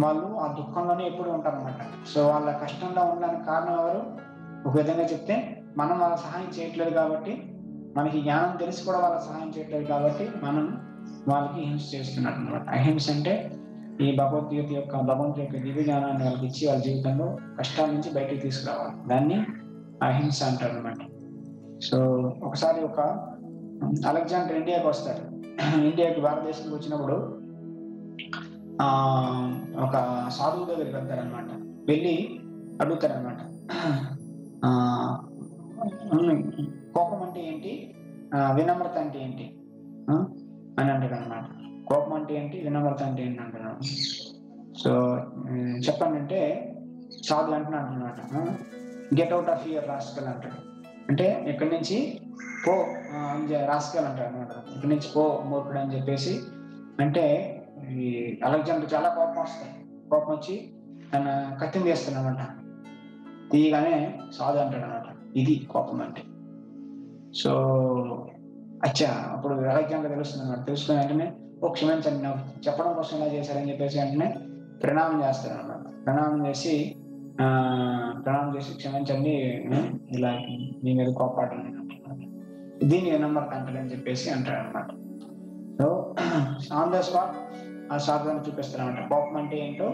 వాళ్ళు ఆ దుఃఖంలోనే ఎప్పుడు ఉంటారనమాట సో వాళ్ళ కష్టంలో ఉండడానికి కారణం ఎవరు? ఒక విధంగా చెప్తే మనం వాళ్ళ సహాయం చేయట్లేదు కాబట్టి మనకి జ్ఞానం తెలిసి కూడా వాళ్ళ సహాయం చేయట్లేదు కాబట్టి మనం వాళ్ళకి హింస చేస్తున్నట్టు అనమాట అహింస అంటే ఈ భగవద్గీత యొక్క భగవంతుడి యొక్క దివ్య జ్ఞానాన్ని వాళ్ళకి ఇచ్చి వాళ్ళ జీవితంలో కష్టాల నుంచి బయటికి తీసుకురావాలి. దాన్ని అహింస అంటారు అనమాట సో ఒకసారి ఒక అలెగ్జాండర్ ఇండియాకి వస్తాడు. ఇండియాకి భారతదేశంకి వచ్చినప్పుడు ఒక సాధువు దగ్గరికి వెళ్తారనమాట వెళ్ళి అడుగుతారనమాట కోపం అంటే ఏంటి? వినమ్రత అంటే ఏంటి? అని అంటాడు అనమాట కోపం అంటే ఏంటి? వినమ్రత అంటే ఏంటి అంటున్నాను సో చెప్పండి అంటే సాధు అంటున్నాడు అనమాట get out of your rascal అంటాడు. అంటే ఇక్కడి నుంచి పో అని చె- రాస్కల్ అంటాడు అనమాట ఇక్కడి నుంచి పో మూర్ఖుడు అని చెప్పేసి అంటే ఈ అలెగ్జాండర్ చాలా కోపం వస్తాయి కోపం వచ్చి తన కత్తిని తీస్తానమాట తీయగానే సాధు అంటాడు అనమాట ఇది కోపం అంటే. సో అచ్చా అప్పుడు అలెగ్జాండర్ తెలుస్తుంది అనమాట తెలుసుకుని వెంటనే ఓ క్షమించండి నాకు చెప్పడం కోసం ఇలా చేశారని చెప్పేసి వెంటనే ప్రణామం చేస్తాడు అనమాట ప్రణామం చేసి ప్రణామం చేసి క్షమించండి ఇలా మీ మీద కోపాటం దీన్ని వినమ్మర్ అంటాడని చెప్పేసి అంటాడు అనమాట సో ఆన్ ద స్పాట్ ఆ సాధన చూపిస్తారనమాట కోపం అంటే ఏంటో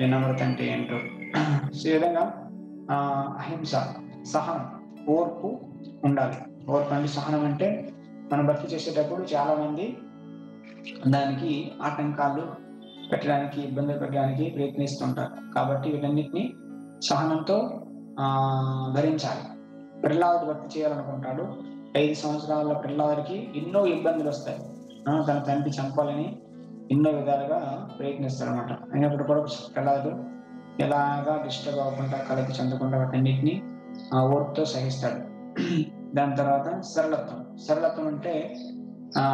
వినమ్రత అంటే ఏంటో. సో ఈ విధంగా అహింస సహనం ఓర్పు ఉండాలి. ఓర్పు అంటే సహనం అంటే మనం భర్తీ చేసేటప్పుడు చాలా మంది దానికి ఆటంకాలు పెట్టడానికి ఇబ్బందులు పెట్టడానికి ప్రయత్నిస్తుంటారు. కాబట్టి వీటన్నిటిని సహనంతో ఆ భరించాలి. ప్రహ్లాదుడు భర్తీ చేయాలనుకుంటాడు. ఐదు సంవత్సరాల ప్రహ్లాదుడికి ఎన్నో ఇబ్బందులు వస్తాయి. తన తండ్రి చంపాలని ఎన్నో విధాలుగా ప్రయత్నిస్తారు అనమాట అయినప్పుడు కూడా ప్రహ్లాదుడు ఎలాగా డిస్టర్బ్ అవ్వకుండా కలకి చెందకుండా వాటన్నిటిని ఆ ఓర్పుతో సహిస్తాడు. దాని తర్వాత సరళత్వం. సరళత్వం అంటే ఆ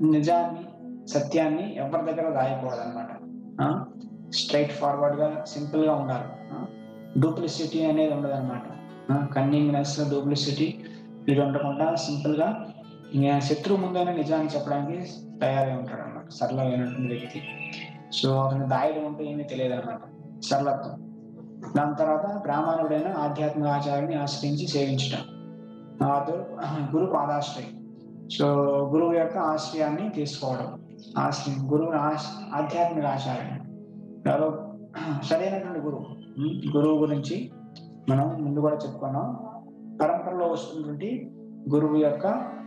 నిజాన్ని సత్యాన్ని ఎవరి దగ్గర రాయకూడదు అనమాట స్ట్రైట్ ఫార్వర్డ్గా సింపుల్గా ఉండాలి డూప్లిసిటీ అనేది ఉండదు అనమాట కన్నింగ్నెస్ డూప్లిసిటీ ఇది ఉండకుండా సింపుల్గా ఇంకా శత్రువు ముందైనా నిజాన్ని చెప్పడానికి తయారై ఉంటాడు అనమాట సరళమైనటువంటి వ్యక్తి. సో అతని దాయడం ఉంటే ఏమీ తెలియదు అనమాట సరళత్వం. దాని తర్వాత బ్రాహ్మణుడైన ఆధ్యాత్మిక ఆచారాన్ని ఆశ్రయించి సేవించటం. గురు పాదాశ్రయం. సో గురువు యొక్క ఆశ్రయాన్ని తీసుకోవడం. ఆశ్రయం గురువు ఆధ్యాత్మిక ఆచార్యం. ఎవరో సరైనటువంటి గురువు. గురువు గురించి మనం ముందు కూడా చెప్పుకున్నాం. పరంపరలో వస్తున్నటువంటి గురువు యొక్క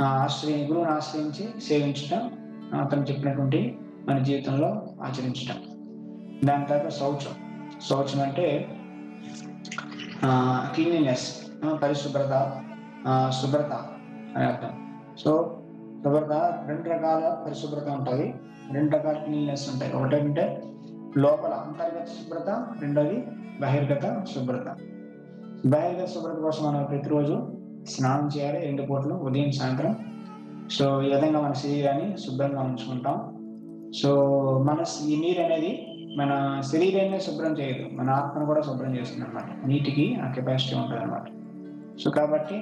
ఆశ్రయం గురువుని ఆశ్రయించి సేవించటం అతను చెప్పినటువంటి మన జీవితంలో ఆచరించటం. దాని తర్వాత శౌచం. శౌచం అంటే క్లీనినెస్ పరిశుభ్రత శుభ్రత అని అర్థం. సో శుభ్రత రెండు రకాల పరిశుభ్రత ఉంటుంది రెండు రకాల క్లీన్నెస్ ఉంటాయి. ఒకటేంటే లోపల అంతర్గత శుభ్రత రెండోది బహిర్గత శుభ్రత. బహిర్గత శుభ్రత కోసం మనం ప్రతిరోజు స్నానం చేయాలి రెండు పూటలు ఉదయం సాయంత్రం. సో ఈ విధంగా మన శరీరాన్ని శుభ్రంగా ఉంచుకుంటాం. సో మన ఈ నీరు అనేది మన శరీరాన్ని శుభ్రం చేయదు. మన ఆత్మను కూడా శుభ్రం చేస్తుంది అనమాట నీటికి ఆ కెపాసిటీ ఉంటుంది అనమాట సో కాబట్టి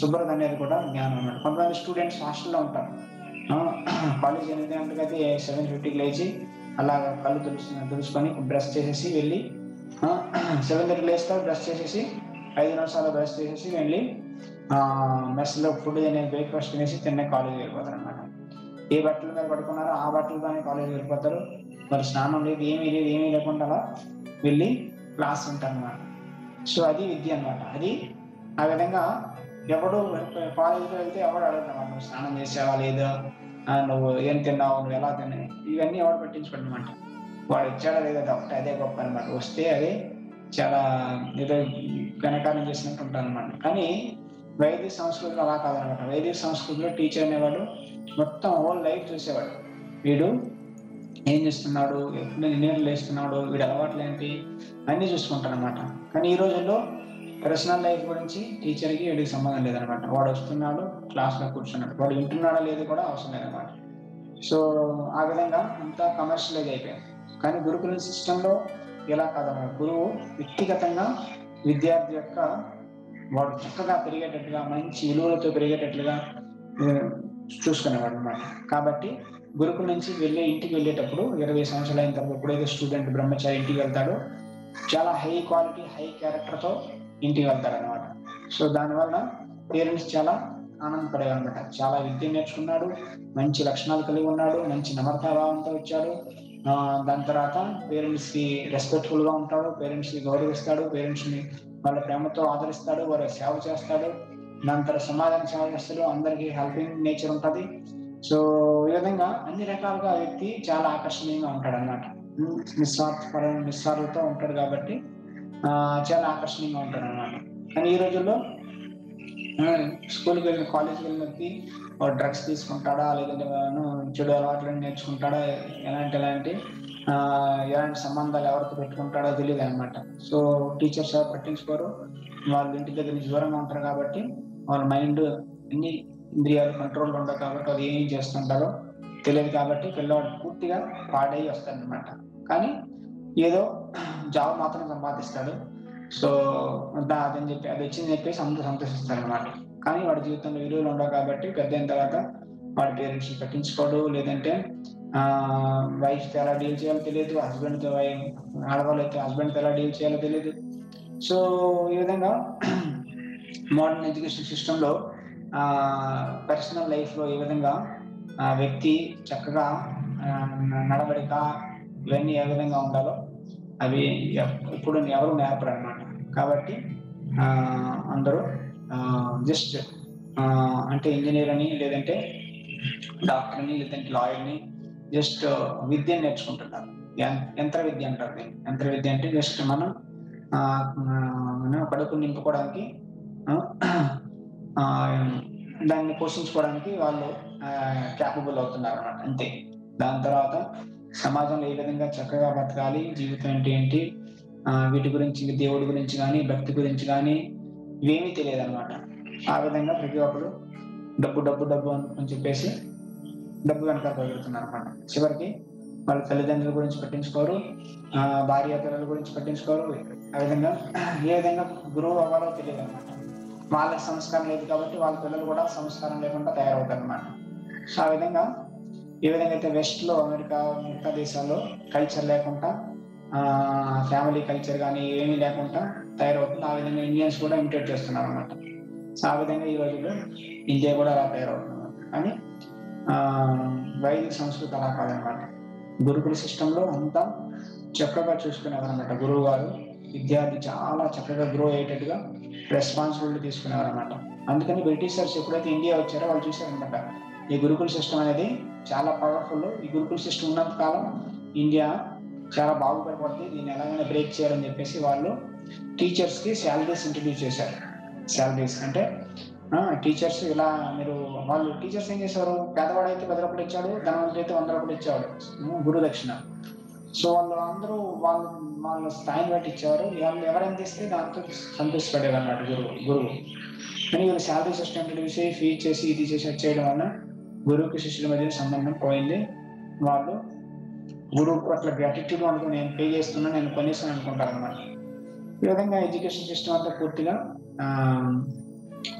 శుభ్రత అనేది కూడా జ్ఞానం అనమాట కొంతమంది స్టూడెంట్స్ హాస్టల్లో ఉంటారు. కాలేజ్ ఎనిమిది గంటలకైతే సెవెన్ ఫిఫ్టీకి లేచి అలాగా కళ్ళు తులుసు తులుసుకొని బ్రష్ చేసేసి వెళ్ళి సెవెన్ థర్టీ లేస్తారు బ్రష్ చేసేసి ఐదు నిమిషాలు బ్రష్ చేసేసి వెళ్ళి మెస్లో ఫుడ్ తినే బ్రేక్ఫాస్ట్ తినేసి తిన్న కాలేజ్ వెళ్ళిపోతారు అనమాట ఏ బట్టల మీద పడుకున్నారో ఆ బట్టలతోనే కాలేజ్ వెళ్ళిపోతారు. మరి స్నానం లేదు ఏమీ లేదు ఏమీ లేకుండా వెళ్ళి క్లాస్ ఉంటారు అనమాట సో అది విద్య అనమాట అది ఆ విధంగా ఎవడు కాలేజీకి వెళ్తే ఎవడు అడుగుతాడు నువ్వు స్నానం చేసావా లేదా? నువ్వు ఏం తిన్నావు? నువ్వు ఎలా తిన్నావు? ఇవన్నీ ఎవడు పట్టించుకోండి అనమాట వాడు ఇచ్చాడా లేదా డాక్టర్ అదే గొప్ప అనమాట వస్తే అదే చాలా ఏదో ఘనకార్యం చేసినట్టు ఉంటారు అనమాట కానీ వైద్య సంస్కృతిలో అలా కాదనమాట వైద్య సంస్కృతిలో టీచర్ అనేవాడు మొత్తం హోల్ లైఫ్ చూసేవాడు. వీడు ఏం చేస్తున్నాడు? ఎప్పుడు నీళ్ళు వేస్తున్నాడు వీడు అలవాట్లు ఏంటి? అన్నీ చూసుకుంటాడు అనమాట కానీ ఈ రోజుల్లో పర్సనల్ లైఫ్ గురించి టీచర్కి వీడికి సంబంధం లేదనమాట వాడు వస్తున్నాడు క్లాస్లో కూర్చున్నాడు. వాడు వింటున్నాడా లేదు కూడా అవసరం లేదనమాట సో ఆ విధంగా అంతా కమర్షియలైజ్ అయిపోయింది. కానీ గురుకుల సిస్టంలో ఇలా కాదన్న గురువు వ్యక్తిగతంగా విద్యార్థి యొక్క వాడు చక్కగా పెరిగేటట్టుగా మంచి విలువలతో పెరిగేటట్లుగా చూసుకునేవాడు అనమాట కాబట్టి గురుకుల నుంచి వెళ్ళే ఇంటికి వెళ్ళేటప్పుడు ఇరవై సంవత్సరాలు అయిన తర్వాత ఎప్పుడైతే స్టూడెంట్ బ్రహ్మచారి ఇంటికి వెళ్తాడో చాలా హై క్వాలిటీ హై క్యారెక్టర్తో ఇంటికి వెళ్తాడు అనమాట సో దానివల్ల పేరెంట్స్ చాలా ఆనందపడేవారు అనమాట చాలా విద్య నేర్చుకున్నాడు మంచి లక్షణాలు కలిగి ఉన్నాడు మంచి నమ్రతాభావంతో వచ్చాడు. దాని తర్వాత పేరెంట్స్కి రెస్పెక్ట్ఫుల్గా ఉంటాడు పేరెంట్స్ని గౌరవిస్తాడు పేరెంట్స్ని వాళ్ళ ప్రేమతో ఆదరిస్తాడు వారి సేవ చేస్తాడు దాని తర్వాత సమాధానం సేవ చేస్తాడు అందరికి హెల్పింగ్ నేచర్ ఉంటది. సో ఈ విధంగా అన్ని రకాలుగా వ్యక్తి చాలా ఆకర్షణీయంగా ఉంటాడు అనమాట నిస్వార్థపర నిస్వార్థతో ఉంటాడు కాబట్టి చాలా ఆకర్షణీయంగా ఉంటాడు అనమాట కానీ ఈ రోజుల్లో స్కూల్కి వెళ్ళిన కాలేజ్కి వెళ్ళినప్పి వాడు డ్రగ్స్ తీసుకుంటాడా లేదంటే చెడు అలవాట్లను నేర్చుకుంటాడా ఎలాంటి ఎలాంటి ఎలాంటి సంబంధాలు ఎవరితో పెట్టుకుంటాడో తెలియదు అనమాట సో టీచర్స్ ఎవరు పట్టించుకోరు. వాళ్ళ ఇంటి దగ్గర నుంచి దూరంగా ఉంటారు కాబట్టి వాళ్ళ మైండ్ అన్ని ఇంద్రియాలు కంట్రోల్ ఉండవు కాబట్టి అది ఏం చేస్తుంటారో తెలియదు కాబట్టి పిల్లవాడు పూర్తిగా పాడై వస్తాడనమాట కానీ ఏదో జాబ్ మాత్రం సంపాదిస్తాడు. సో దా అదని చెప్పి అది వచ్చింది చెప్పేసి అందరూ సంతోషిస్తారు అనమాట కానీ వాడి జీవితంలో విలువలు ఉండవు కాబట్టి పెద్ద అయిన తర్వాత వాడి పేరెంట్స్ పట్టించుకోడు లేదంటే ఆ వైఫ్ ఎలా డీల్ చేయాలో తెలియదు. హస్బెండ్తో ఆడవాళ్ళు అయితే హస్బెండ్ ఎలా డీల్ చేయాలో తెలియదు. సో ఈ విధంగా మోడర్న్ ఎడ్యుకేషన్ సిస్టంలో ఆ పర్సనల్ లైఫ్లో ఈ విధంగా ఆ వ్యక్తి చక్కగా నడవడిక ఇవన్నీ ఏ విధంగా ఉండాలో అవి ఇప్పుడు ఎవరు నేర్పరు కాబట్టి అందరూ జస్ట్ అంటే ఇంజనీర్ అని లేదంటే డాక్టర్ అని లేదంటే లాయర్ని జస్ట్ విద్యను నేర్చుకుంటున్నారు. యంత్ర విద్య అంటారు దీన్ని. యంత్ర విద్య అంటే జస్ట్ మనం కడుపు నింపుకోవడానికి దాన్ని పోషించుకోవడానికి వాళ్ళు క్యాపబుల్ అవుతున్నారు అనమాట అంతే. దాని తర్వాత సమాజంలో ఏ విధంగా చక్కగా బతకాలి జీవితం అంటే ఏంటి వీటి గురించి దేవుడి గురించి కానీ భక్తి గురించి కానీ ఇవేమీ తెలియదు అనమాట ఆ విధంగా ప్రతి ఒక్కరు డబ్బు డబ్బు డబ్బు అని చెప్పేసి డబ్బు వెనక పెరుగుతున్నారు అనమాట చివరికి వాళ్ళ తల్లిదండ్రుల గురించి పట్టించుకోరు ఆ, భార్య పిల్లల గురించి పట్టించుకోరు. ఆ విధంగా ఏ విధంగా గురువు అవ్వాలో తెలియదు అనమాట వాళ్ళకి సంస్కారం లేదు కాబట్టి వాళ్ళ పిల్లలు కూడా సంస్కారం లేకుండా తయారవుతారు అనమాట సో ఆ విధంగా ఏ విధంగా అయితే వెస్ట్లో అమెరికా మిగతా దేశాల్లో కల్చర్ లేకుండా ఫ్యామిలీ కల్చర్ కానీ ఏమీ లేకుండా తయారవుతుంది. ఆ విధంగా ఇండియన్స్ కూడా ఇమిటేట్ చేస్తున్నారు అనమాట సో ఆ విధంగా ఈ రోజుల్లో ఇండియా కూడా అలా తయారవుతుంది. కానీ వైదిక సంస్కృతి అలా కాదనమాట గురుకుల సిస్టంలో అంతా చక్కగా చూసుకునేవారు అనమాట గురువు గారు విద్యార్థి చాలా చక్కగా గ్రో అయ్యేటట్టుగా రెస్పాన్సిబిలిటీ తీసుకునేవారు అనమాట అందుకని బ్రిటిషర్స్ ఎప్పుడైతే ఇండియా వచ్చారో వాళ్ళు చూసారనమాట ఈ గురుకుల సిస్టమ్ అనేది చాలా పవర్ఫుల్ ఈ గురుకుల సిస్టమ్ ఉన్నంత కాలం ఇండియా చాలా బాగుపడిపోతుంది దీన్ని ఎలాగైనా బ్రేక్ చేయాలని చెప్పేసి వాళ్ళు టీచర్స్కి శాలరీస్ ఇంట్రడ్యూస్ చేశారు. శాలరీస్ అంటే టీచర్స్ ఇలా మీరు వాళ్ళు టీచర్స్ ఏం చేశారు పేదవాడు అయితే పది రూపాయలు ఇచ్చాడు ధనవంతుడు అయితే వంద రూపాయలు ఇచ్చాడు గురుదక్షిణ గురు దక్షిణ. సో వాళ్ళు అందరూ వాళ్ళు వాళ్ళ స్థాయిని బట్టి ఇచ్చేవారు. వాళ్ళు ఎవరైనా తీస్తే దాంతో సంతోషపడేవారు అన్నమాట గురువు గురువు. కానీ వీళ్ళు శాలరీ సిస్టమ్ చేసి చేసి ఇది చేసి వచ్చేయడం వల్ల గురువుకి శిష్యుల మధ్య సంబంధం పోయింది. వాళ్ళు గురువు పట్ల గ్రాటిట్యూడ్ అనుకో నేను పే చేస్తున్నా నేను కొనేసాను అనుకుంటాను అనమాట ఈ విధంగా ఎడ్యుకేషన్ సిస్టమ్ అంతా పూర్తిగా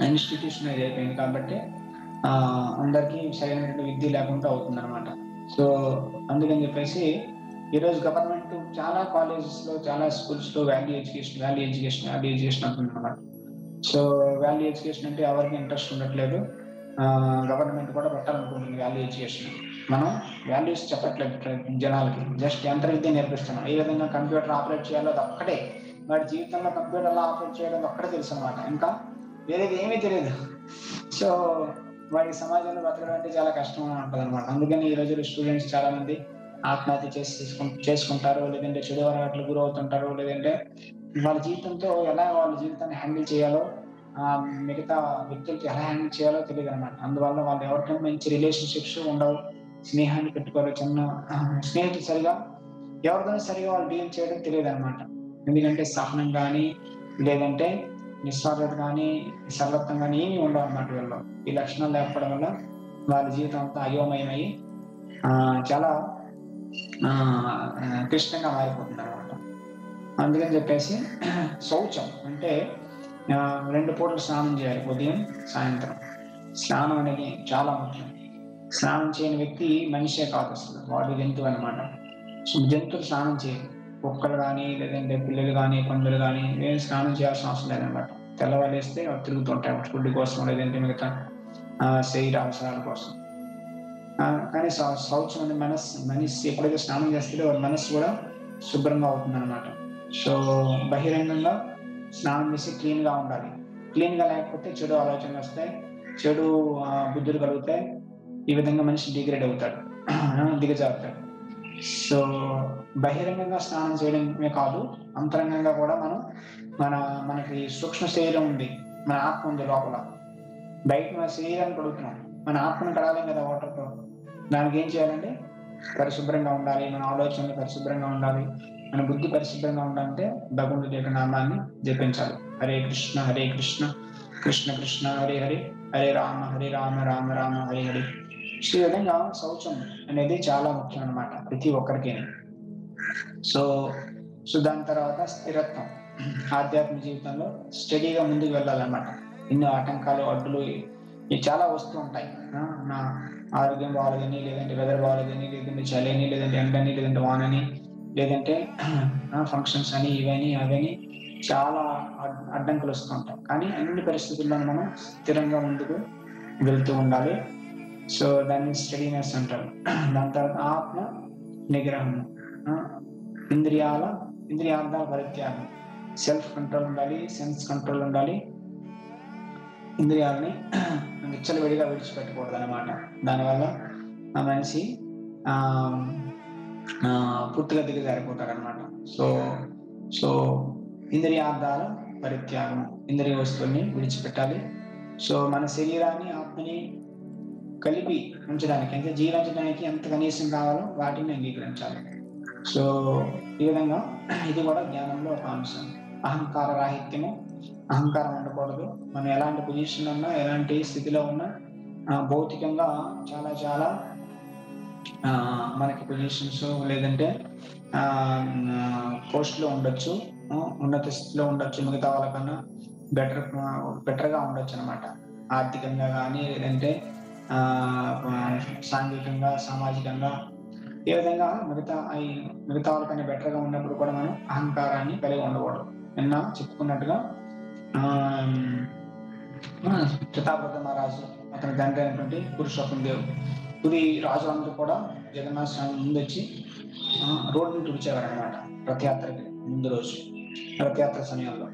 ఇన్స్టిట్యూషన్ అయిపోయింది కాబట్టి అందరికీ సరైనటువంటి విద్య లేకుండా అవుతుంది అనమాట సో అందుకని చెప్పేసి ఈరోజు గవర్నమెంట్ చాలా కాలేజెస్లో చాలా స్కూల్స్లో value education value education value education అంటుంది అనమాట సో వాల్యూ ఎడ్యుకేషన్ అంటే ఎవరికి ఇంట్రెస్ట్ ఉండట్లేదు. గవర్నమెంట్ కూడా పెట్టాలనుకుంటుంది వాల్యూ ఎడ్యుకేషన్ మనం వాల్యూస్ చెప్పట్లేదు జనాలకి. జస్ట్ యంత్ర విద్య నేర్పిస్తున్నాం. ఏ విధంగా కంప్యూటర్ ఆపరేట్ చేయాలో అది ఒక్కటే. వాడి జీవితంలో కంప్యూటర్ ఎలా ఆపరేట్ చేయడం ఒక్కటే తెలుసు అనమాట ఇంకా వేరేది ఏమీ తెలియదు. సో వాడి సమాజంలో బతకడం అంటే చాలా కష్టం ఉంటుంది అనమాట అందుకని ఈ రోజు స్టూడెంట్స్ చాలా మంది ఆత్మహత్య చేసి తీసుకు- చేసుకుంటారు లేదంటే చెడు అలవాట్లు గురవుతుంటారు లేదంటే వాళ్ళ జీవితంతో ఎలా వాళ్ళ జీవితాన్ని హ్యాండిల్ చేయాలో ఆ, మిగతా వ్యక్తులకి ఎలా హ్యాండిల్ చేయాలో తెలియదు అనమాట అందువల్ల వాళ్ళు ఎవరికైనా మంచి రిలేషన్షిప్స్ ఉండవు. స్నేహాన్ని పెట్టుకోరు చిన్న స్నేహితులు సరిగా ఎవరితో సరిగా వాళ్ళు డీల్ చేయడం తెలియదు అనమాట ఎందుకంటే సహనం కానీ లేదంటే నిస్వార్థత కానీ సర్వత్వం కానీ ఏమి ఉండవు అనమాట వీళ్ళు ఈ లక్షణాలు లేకపోవడం వల్ల వాళ్ళ జీవితం అంతా అయోమయమై ఆ, చాలా ఆ, క్లిష్టంగా మారిపోతుంది అనమాట అందుకని చెప్పేసి శౌచం అంటే రెండు పూటలు స్నానం చేయాలి ఉదయం సాయంత్రం. స్నానం అనేది చాలా ముఖ్యం. స్నానం చేయని వ్యక్తి మనిషే కాదు అసలు. వాడు జంతువు అనమాట సో జంతువులు స్నానం చేయరు. కుక్కలు కానీ లేదంటే పిల్లలు కానీ పందులు కానీ ఏం స్నానం చేయాల్సిన అవసరం లేదనమాట తెల్లవారేస్తే అవి తిరుగుతుంటాయి. ఫుడ్ కోసం లేదంటే మిగతా శరీర అవసరాల కోసం. కానీ సౌత్ శౌచం అనే మనస్సు మనిషి ఎప్పుడైతే స్నానం చేస్తుందో వాడి మనస్సు కూడా శుభ్రంగా అవుతుంది అనమాట సో బహిరంగంగా స్నానం చేసి క్లీన్గా ఉండాలి. క్లీన్గా లేకపోతే చెడు ఆలోచనలు వస్తాయి. చెడు బుద్ధులు కలుగుతాయి. ఈ విధంగా మనిషి డిగ్రేడ్ అవుతాడు. దిగజారుతాడు. సో బహిరంగంగా స్నానం చేయడమే కాదు అంతరంగంగా కూడా మనం మన మనకి సూక్ష్మ శరీరం ఉంది. మన ఆత్మ ఉంది లోపల. బయట మన శరీరాన్ని కడుగుతున్నాం మన ఆత్మను కడగాలి కదా వాటర్తో. దానికి ఏం చేయాలంటే పరిశుభ్రంగా ఉండాలి మన ఆలోచనలు పరిశుభ్రంగా ఉండాలి మన బుద్ధి పరిశుభ్రంగా ఉండాలంటే భగవంతుడి యొక్క నామాన్ని జపించాలి. హరే కృష్ణ హరే కృష్ణ కృష్ణ కృష్ణ హరే హరే హరే రామ హరే రామ రామ రామ హరే హరే. ఈ విధంగా శౌచం అనేది చాలా ముఖ్యం అనమాట ప్రతి ఒక్కరికి సో సో దాని తర్వాత స్థిరత్వం. ఆధ్యాత్మిక జీవితంలో స్టడీగా ముందుకు వెళ్ళాలన్నమాట. ఎన్నో ఆటంకాలు అడ్డులు ఇవి చాలా వస్తూ ఉంటాయి. నా ఆరోగ్యం బాగాలేదని లేదంటే వెదర్ బాగాలేదని లేదంటే చలిని లేదంటే ఎండని లేదంటే వానని లేదంటే ఫంక్షన్స్ అని ఇవని అవని చాలా అడ్- అడ్డంకులు వస్తూ ఉంటాయి. కానీ అన్ని పరిస్థితుల్లో మనం స్థిరంగా ముందుకు వెళ్తూ ఉండాలి. సో దాన్ని స్టడీనెస్ అంటారు. దాని తర్వాత ఆత్మ నిగ్రహం ఇంద్రియాల ఇంద్రియార్థాల పరిత్యాగం. సెల్ఫ్ కంట్రోల్ ఉండాలి సెన్స్ కంట్రోల్ ఉండాలి. ఇంద్రియాలని విచ్చలవిడిగా విడిచిపెట్టకూడదు అనమాట దానివల్ల ఆ మనిషి పూర్తిగా దిగజారిపోతాడు అనమాట సో సో ఇంద్రియార్థాల పరిత్యాగం ఇంద్రియ వస్తువుల్ని విడిచిపెట్టాలి. సో మన శరీరాన్ని ఆత్మని కలిపి ఉంచడానికి అంటే జీవించడానికి ఎంత కనీసం కావాలో వాటిని అంగీకరించాలి. సో ఈ విధంగా ఇది కూడా జ్ఞానంలో ఒక అంశం. అహంకార రాహిత్యము అహంకారం ఉండకూడదు. మనం ఎలాంటి పొజిషన్ ఉన్నా ఎలాంటి స్థితిలో ఉన్నా భౌతికంగా చాలా చాలా మనకి పొజిషన్స్ లేదంటే పోస్ట్లో ఉండొచ్చు ఉన్నత స్థితిలో ఉండొచ్చు మిగతా వాళ్ళకన్నా బెటర్ బెటర్గా ఉండొచ్చు అనమాట ఆర్థికంగా కానీ లేదంటే సాంఘికంగా సామాజికంగా ఏ విధంగా మిగతా అవి మిగతా వాళ్ళకన్నా బెటర్గా ఉన్నప్పుడు కూడా మనం అహంకారాన్ని కలిగి ఉండకూడదు. నిన్న చెప్పుకున్నట్టుగా ఆ, మహారాజు అతని తండ్రి అయినటువంటి పురుషోత్తం దేవుడు ఇది రాజులందరూ కూడా జగన్నాథ స్వామి ముందు వచ్చి ఆ, తుడిచేవారు అనమాట రథయాత్రకి ముందు రోజు రథయాత్ర సమయంలో.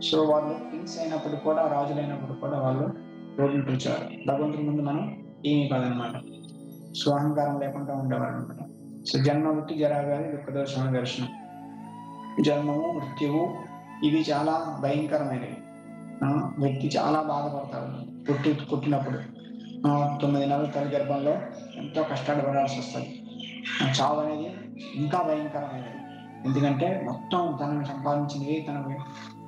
సో వాళ్ళు కింగ్స్ అయినప్పుడు కూడా రాజులైనప్పుడు కూడా వాళ్ళు రోడ్డుని పిలిచేవారు భగవంతుడి ముందు మనం ఏమీ కాదనమాట. సో అహంకారం లేకుండా ఉండేవారు అనమాట. సో జన్మ వృత్తి జరాగాలి దుఃఖదోషణ దర్శనం జన్మము మృత్యువు ఇవి చాలా భయంకరమైనవి. వ్యక్తి చాలా బాధపడతాడు. పుట్టి పుట్టినప్పుడు. తొమ్మిది నెలల తల్లి గర్భంలో ఎంతో కష్టాలు పడాల్సి వస్తుంది చావు అనేది ఇంకా భయంకరమైనది. ఎందుకంటే మొత్తం తనను సంపాదించినవి తనకు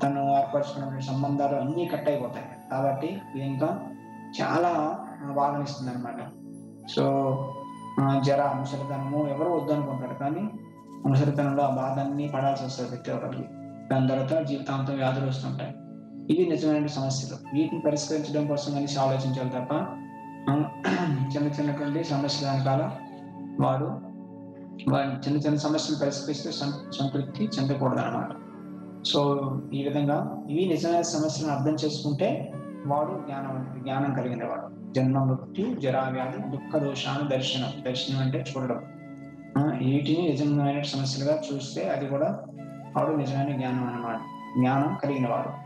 తను ఏర్పరచుకున్న సంబంధాలు అన్నీ కట్ అయిపోతాయి. కాబట్టి ఇది ఇంకా చాలా బాధనిస్తుంది అనమాట సో జర ముసలితనము ఎవరు వద్దనుకుంటారు కానీ ముసలితనంలో ఆ బాధన్ని పడాల్సి వస్తుంది ప్రతి ఒక్కరికి. దాని తర్వాత జీవితాంతం వ్యాధులు వస్తుంటాయి. ఇవి నిజమైన సమస్యలు. వీటిని పరిష్కరించడం కోసం కలిసి ఆలోచించాలి తప్ప చిన్న చిన్నటువంటి సమస్యల వెనకాల వారు వారి చిన్న చిన్న సమస్యలు పరిష్కరిస్తే సం- సంతృప్తి చెందకూడదు అనమాట సో ఈ విధంగా ఇవి నిజమైన సమస్యలను అర్థం చేసుకుంటే వాడు జ్ఞానం జ్ఞానం కలిగిన వాడు. జన్మ మృత్యు జరావ్యాధి దుఃఖ దోషాన్ని దర్శనం. దర్శనం అంటే చూడడం. వీటిని నిజమైన సమస్యలుగా చూస్తే అది కూడా వాడు నిజమైన జ్ఞానం అన్నమాట. జ్ఞానం కలిగిన వాడు.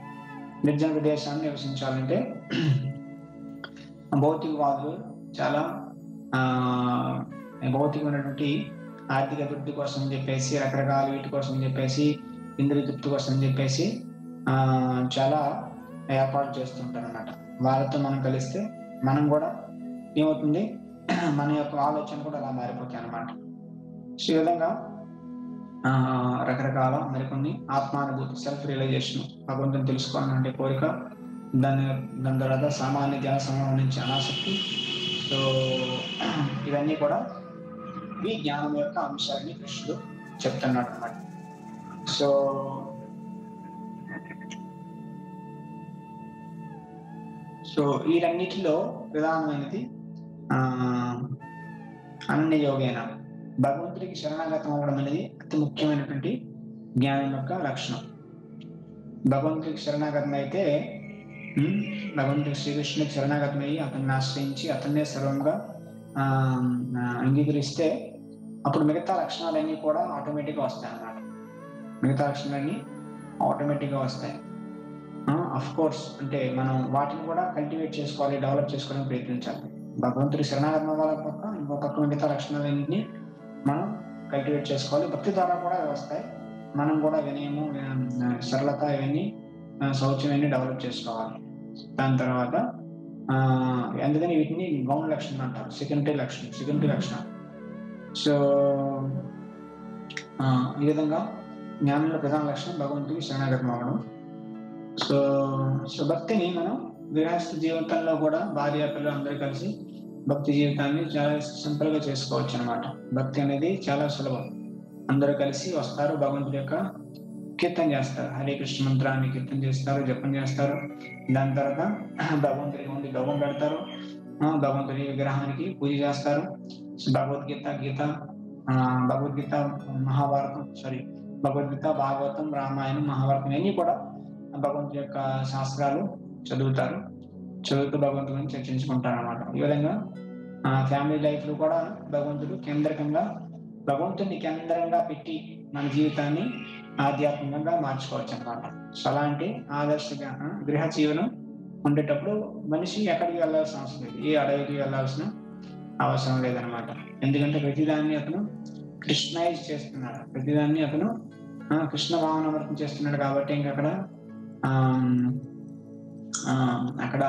నిర్జన ప్రదేశాన్ని నివసించాలంటే భౌతికవాదులు చాలా భౌతికమైనటువంటి ఆర్థిక అభివృద్ధి కోసం చెప్పేసి రకరకాల వీటి కోసం చెప్పేసి ఇంద్రియ తృప్తి కోసం చెప్పేసి చాలా ఏర్పాటు చేస్తుంటారు అనమాట వాళ్ళతో మనం కలిస్తే మనం కూడా ఏమవుతుంది? మన యొక్క ఆలోచన కూడా అలా మారిపోతాయి అన్నమాట. ఈ విధంగా రకరకాల మరికొన్ని ఆత్మానుభూతి సెల్ఫ్ రియలైజేషన్ భగవంతుని తెలుసుకోవాలంటే కోరిక దాని దాని తర్వాత సామాన్య జన సమూహం నుంచి అనాసక్తి. సో ఇవన్నీ కూడా ఈ జ్ఞానం యొక్క అంశాలని కృష్ణుడు చెప్తున్నాడు అన్నమాట సో సో వీటన్నిటిలో ప్రధానమైనది అన్న అనన్య యోగేన భగవంతుడికి శరణాగతం అవ్వడం అనేది అతి ముఖ్యమైనటువంటి జ్ఞానం యొక్క లక్షణం. భగవంతుడికి శరణాగతం అయితే ఉమ్, శ్రీకృష్ణుడికి శరణాగతం అయ్యి అతన్ని ఆశ్రయించి అతన్నే సర్వంగా అంగీకరిస్తే అప్పుడు మిగతా లక్షణాలన్నీ కూడా ఆటోమేటిక్గా వస్తాయి మిగతా లక్షణాలన్నీ ఆటోమేటిక్గా వస్తాయి అఫ్ కోర్స్ అంటే మనం వాటిని కూడా కల్టివేట్ చేసుకోవాలి డెవలప్ చేసుకోవడానికి ప్రయత్నించాలి. భగవంతుడి శరణాగతం వాళ్ళ పక్క ఇంకో పక్క మిగతా లక్షణాలన్నింటినీ మనం కల్టివేట్ చేసుకోవాలి. భక్తి ద్వారా కూడా అవి వస్తాయి. మనం కూడా వినయము సరళత ఇవన్నీ ఆ, శౌచం ఇవన్నీ డెవలప్ చేసుకోవాలి. దాని తర్వాత ఎందుకని అందుకని వీటిని గౌన్ లక్షణం అంటారు. సెకండరీ లక్షణం సెకండరీ లక్షణం. సో ఈ విధంగా జ్ఞానంలో ప్రధాన లక్షణం భగవంతుడికి శరణాగతం అవ్వడం సో సో భక్తిని మనం గృహస్థ జీవితంలో కూడా భార్య పిల్లలు అందరూ కలిసి భక్తి జీవితాన్ని చాలా సింపుల్గా చేసుకోవచ్చు అనమాట భక్తి అనేది చాలా సులభం అందరూ కలిసి వస్తారు భగవంతుడి యొక్క కీర్తన చేస్తారు హరే కృష్ణ మంత్రాన్ని కీర్తన చేస్తారు జపం చేస్తారు దాని తర్వాత భగవంతుడికి ఉండి గౌరవం పెడతారు ఆ, భగవంతుడి విగ్రహానికి పూజ చేస్తారు భగవద్గీత గీత ఆ, భగవద్గీత మహాభారతం సారీ భగవద్గీత భాగవతం రామాయణం మహాభారతం ఇవన్నీ కూడా భగవంతుని యొక్క శాస్త్రాలు చదువుతారు. చదువుతూ భగవంతుని గురించి చర్చించుకుంటారు అనమాట ఈ విధంగా ఫ్యామిలీ లైఫ్లో కూడా భగవంతుడు కేంద్రకంగా భగవంతుడిని కేంద్రంగా పెట్టి మన జీవితాన్ని ఆధ్యాత్మికంగా మార్చుకోవచ్చు అనమాట సో అలాంటి ఆదర్శగా గృహ జీవనం ఉండేటప్పుడు మనిషి ఎక్కడికి వెళ్ళాల్సిన అవసరం లేదు. ఏ అడవికి వెళ్ళాల్సిన అవసరం లేదనమాట ఎందుకంటే ప్రతిదాన్ని అతను కృష్ణైజ్ చేస్తున్నాడు ప్రతిదాన్ని అతను కృష్ణ కృష్ణ భావనామృతం చేస్తున్నాడు కాబట్టి ఇంకా అక్కడ అక్కడ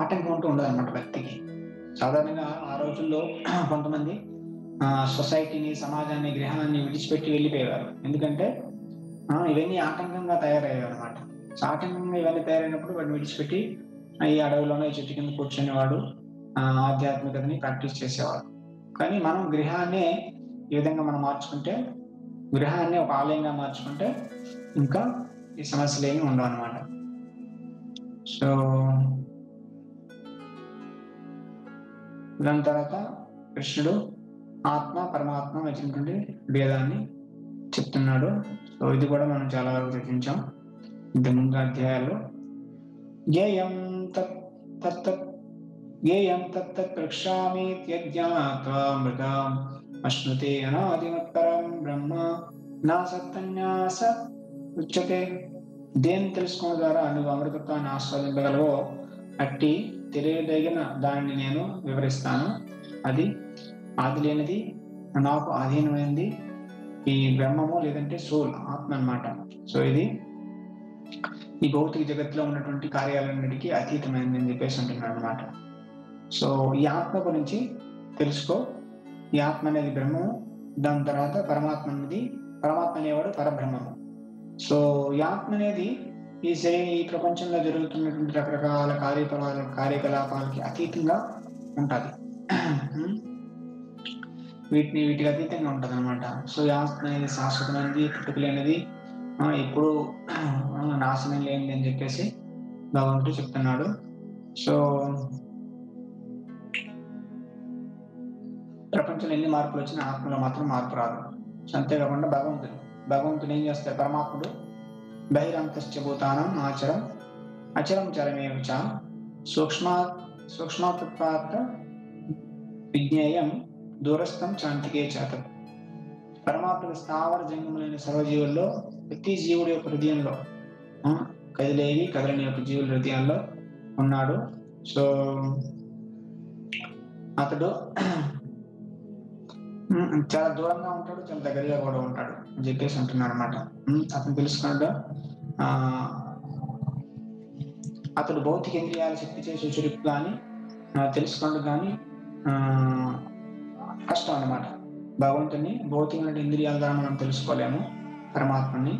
ఆటంకం అంటూ ఉండదు అనమాట వ్యక్తికి సాధారణంగా ఆ రోజుల్లో కొంతమంది సొసైటీని సమాజాన్ని గృహాన్ని విడిచిపెట్టి వెళ్ళిపోయేవారు. ఎందుకంటే ఇవన్నీ ఆటంకంగా తయారయ్యాయి అనమాట ఆటంకంగా ఇవన్నీ తయారైనప్పుడు వాడిని విడిచిపెట్టి ఈ అడవిలోనే ఈ చెట్టు కింద కూర్చునేవాడు ఆధ్యాత్మికతని ప్రాక్టీస్ చేసేవాడు. కానీ మనం గృహాన్ని ఏ విధంగా మనం మార్చుకుంటే గృహాన్ని ఒక ఆలయంగా మార్చుకుంటే ఇంకా ఈ సమస్యలు ఏమి ఉండవు అనమాట సో దాని తర్వాత కృష్ణుడు ఆత్మ పరమాత్మ వచ్చినటువంటి భేదాన్ని చెప్తున్నాడు. సో ఇది కూడా మనం చాలా వరకు చర్చించాం. ఇంత ముందు అధ్యాయాల్లో జ్ఞేయం తత్ తత్ జ్ఞేయం తత్ ప్రక్షామి త్యజ్ఞాత్వా మృతాం అశ్నుతే అనాదిమత్పరం బ్రహ్మ నా సత్తన్యాస ఉచ్యతే దేని తెలుసుకోవడం ద్వారా నువ్వు అమృతత్వాన్ని ఆస్వాదింపగలవో అట్టి తెలియదగిన దానిని నేను వివరిస్తాను. అది ఆది లేనిది నాకు ఆధీనమైనది ఈ బ్రహ్మము లేదంటే సోల్ ఆత్మ అన్నమాట. సో ఇది ఈ భౌతిక జగత్తులో ఉన్నటువంటి కార్యాలన్నిటికీ అతీతమైనది అని చెప్పేసి అంటున్నాడు అనమాట సో ఈ ఆత్మ గురించి తెలుసుకో. ఈ ఆత్మ అనేది బ్రహ్మము. దాని తర్వాత పరమాత్మ అనేది పరమాత్మ అనేవాడు పరబ్రహ్మము. సో ఈ ఆత్మ అనేది ఈ శరీర ఈ ప్రపంచంలో జరుగుతున్నటువంటి రకరకాల కార్యకలాపాల కార్యకలాపాలకి అతీతంగా ఉంటుంది. వీటిని వీటికి అతీతంగా ఉంటుంది అనమాట సో ఈ ఆత్మ అనేది శాశ్వతమైనది పుట్టుకలేనిది ఎప్పుడు నాశనం లేనిది అని చెప్పేసి భగవంతుడు చెప్తున్నాడు. సో ప్రపంచంలో ఎన్ని మార్పులు వచ్చినా ఆత్మలో మాత్రం మార్పు రాదు. అంతేకాకుండా భగవంతుడు. భగవంతుడు ఏం చేస్తాడు? పరమాత్ముడు బహిరంతశ్చభూతానం ఆచరం. అచరం చరమేవ చ సూక్ష్మా సూక్ష్మతత్వాత్ర విజ్ఞేయం దూరస్థం శాంతికే చేత. పరమాత్ముడు స్థావర జంగములైన సర్వజీవుల్లో ప్రతి జీవుడి యొక్క హృదయంలో ఆ, కదిలేవి కదలని యొక్క జీవుల హృదయాల్లో ఉన్నాడు. సో అతడు చాలా దూరంగా ఉంటాడు చాలా దగ్గరగా కూడా ఉంటాడు అని చెప్పేసి అంటున్నాడు అనమాట అతను తెలుసుకున్నాడు ఆ అతడు భౌతిక ఇంద్రియాల శక్తి చేసే చురుకు కానీ తెలుసుకోండు కానీ ఆ కష్టం అనమాట భగవంతుని భౌతికమైన ఇంద్రియాల ద్వారా మనం తెలుసుకోలేము పరమాత్మని.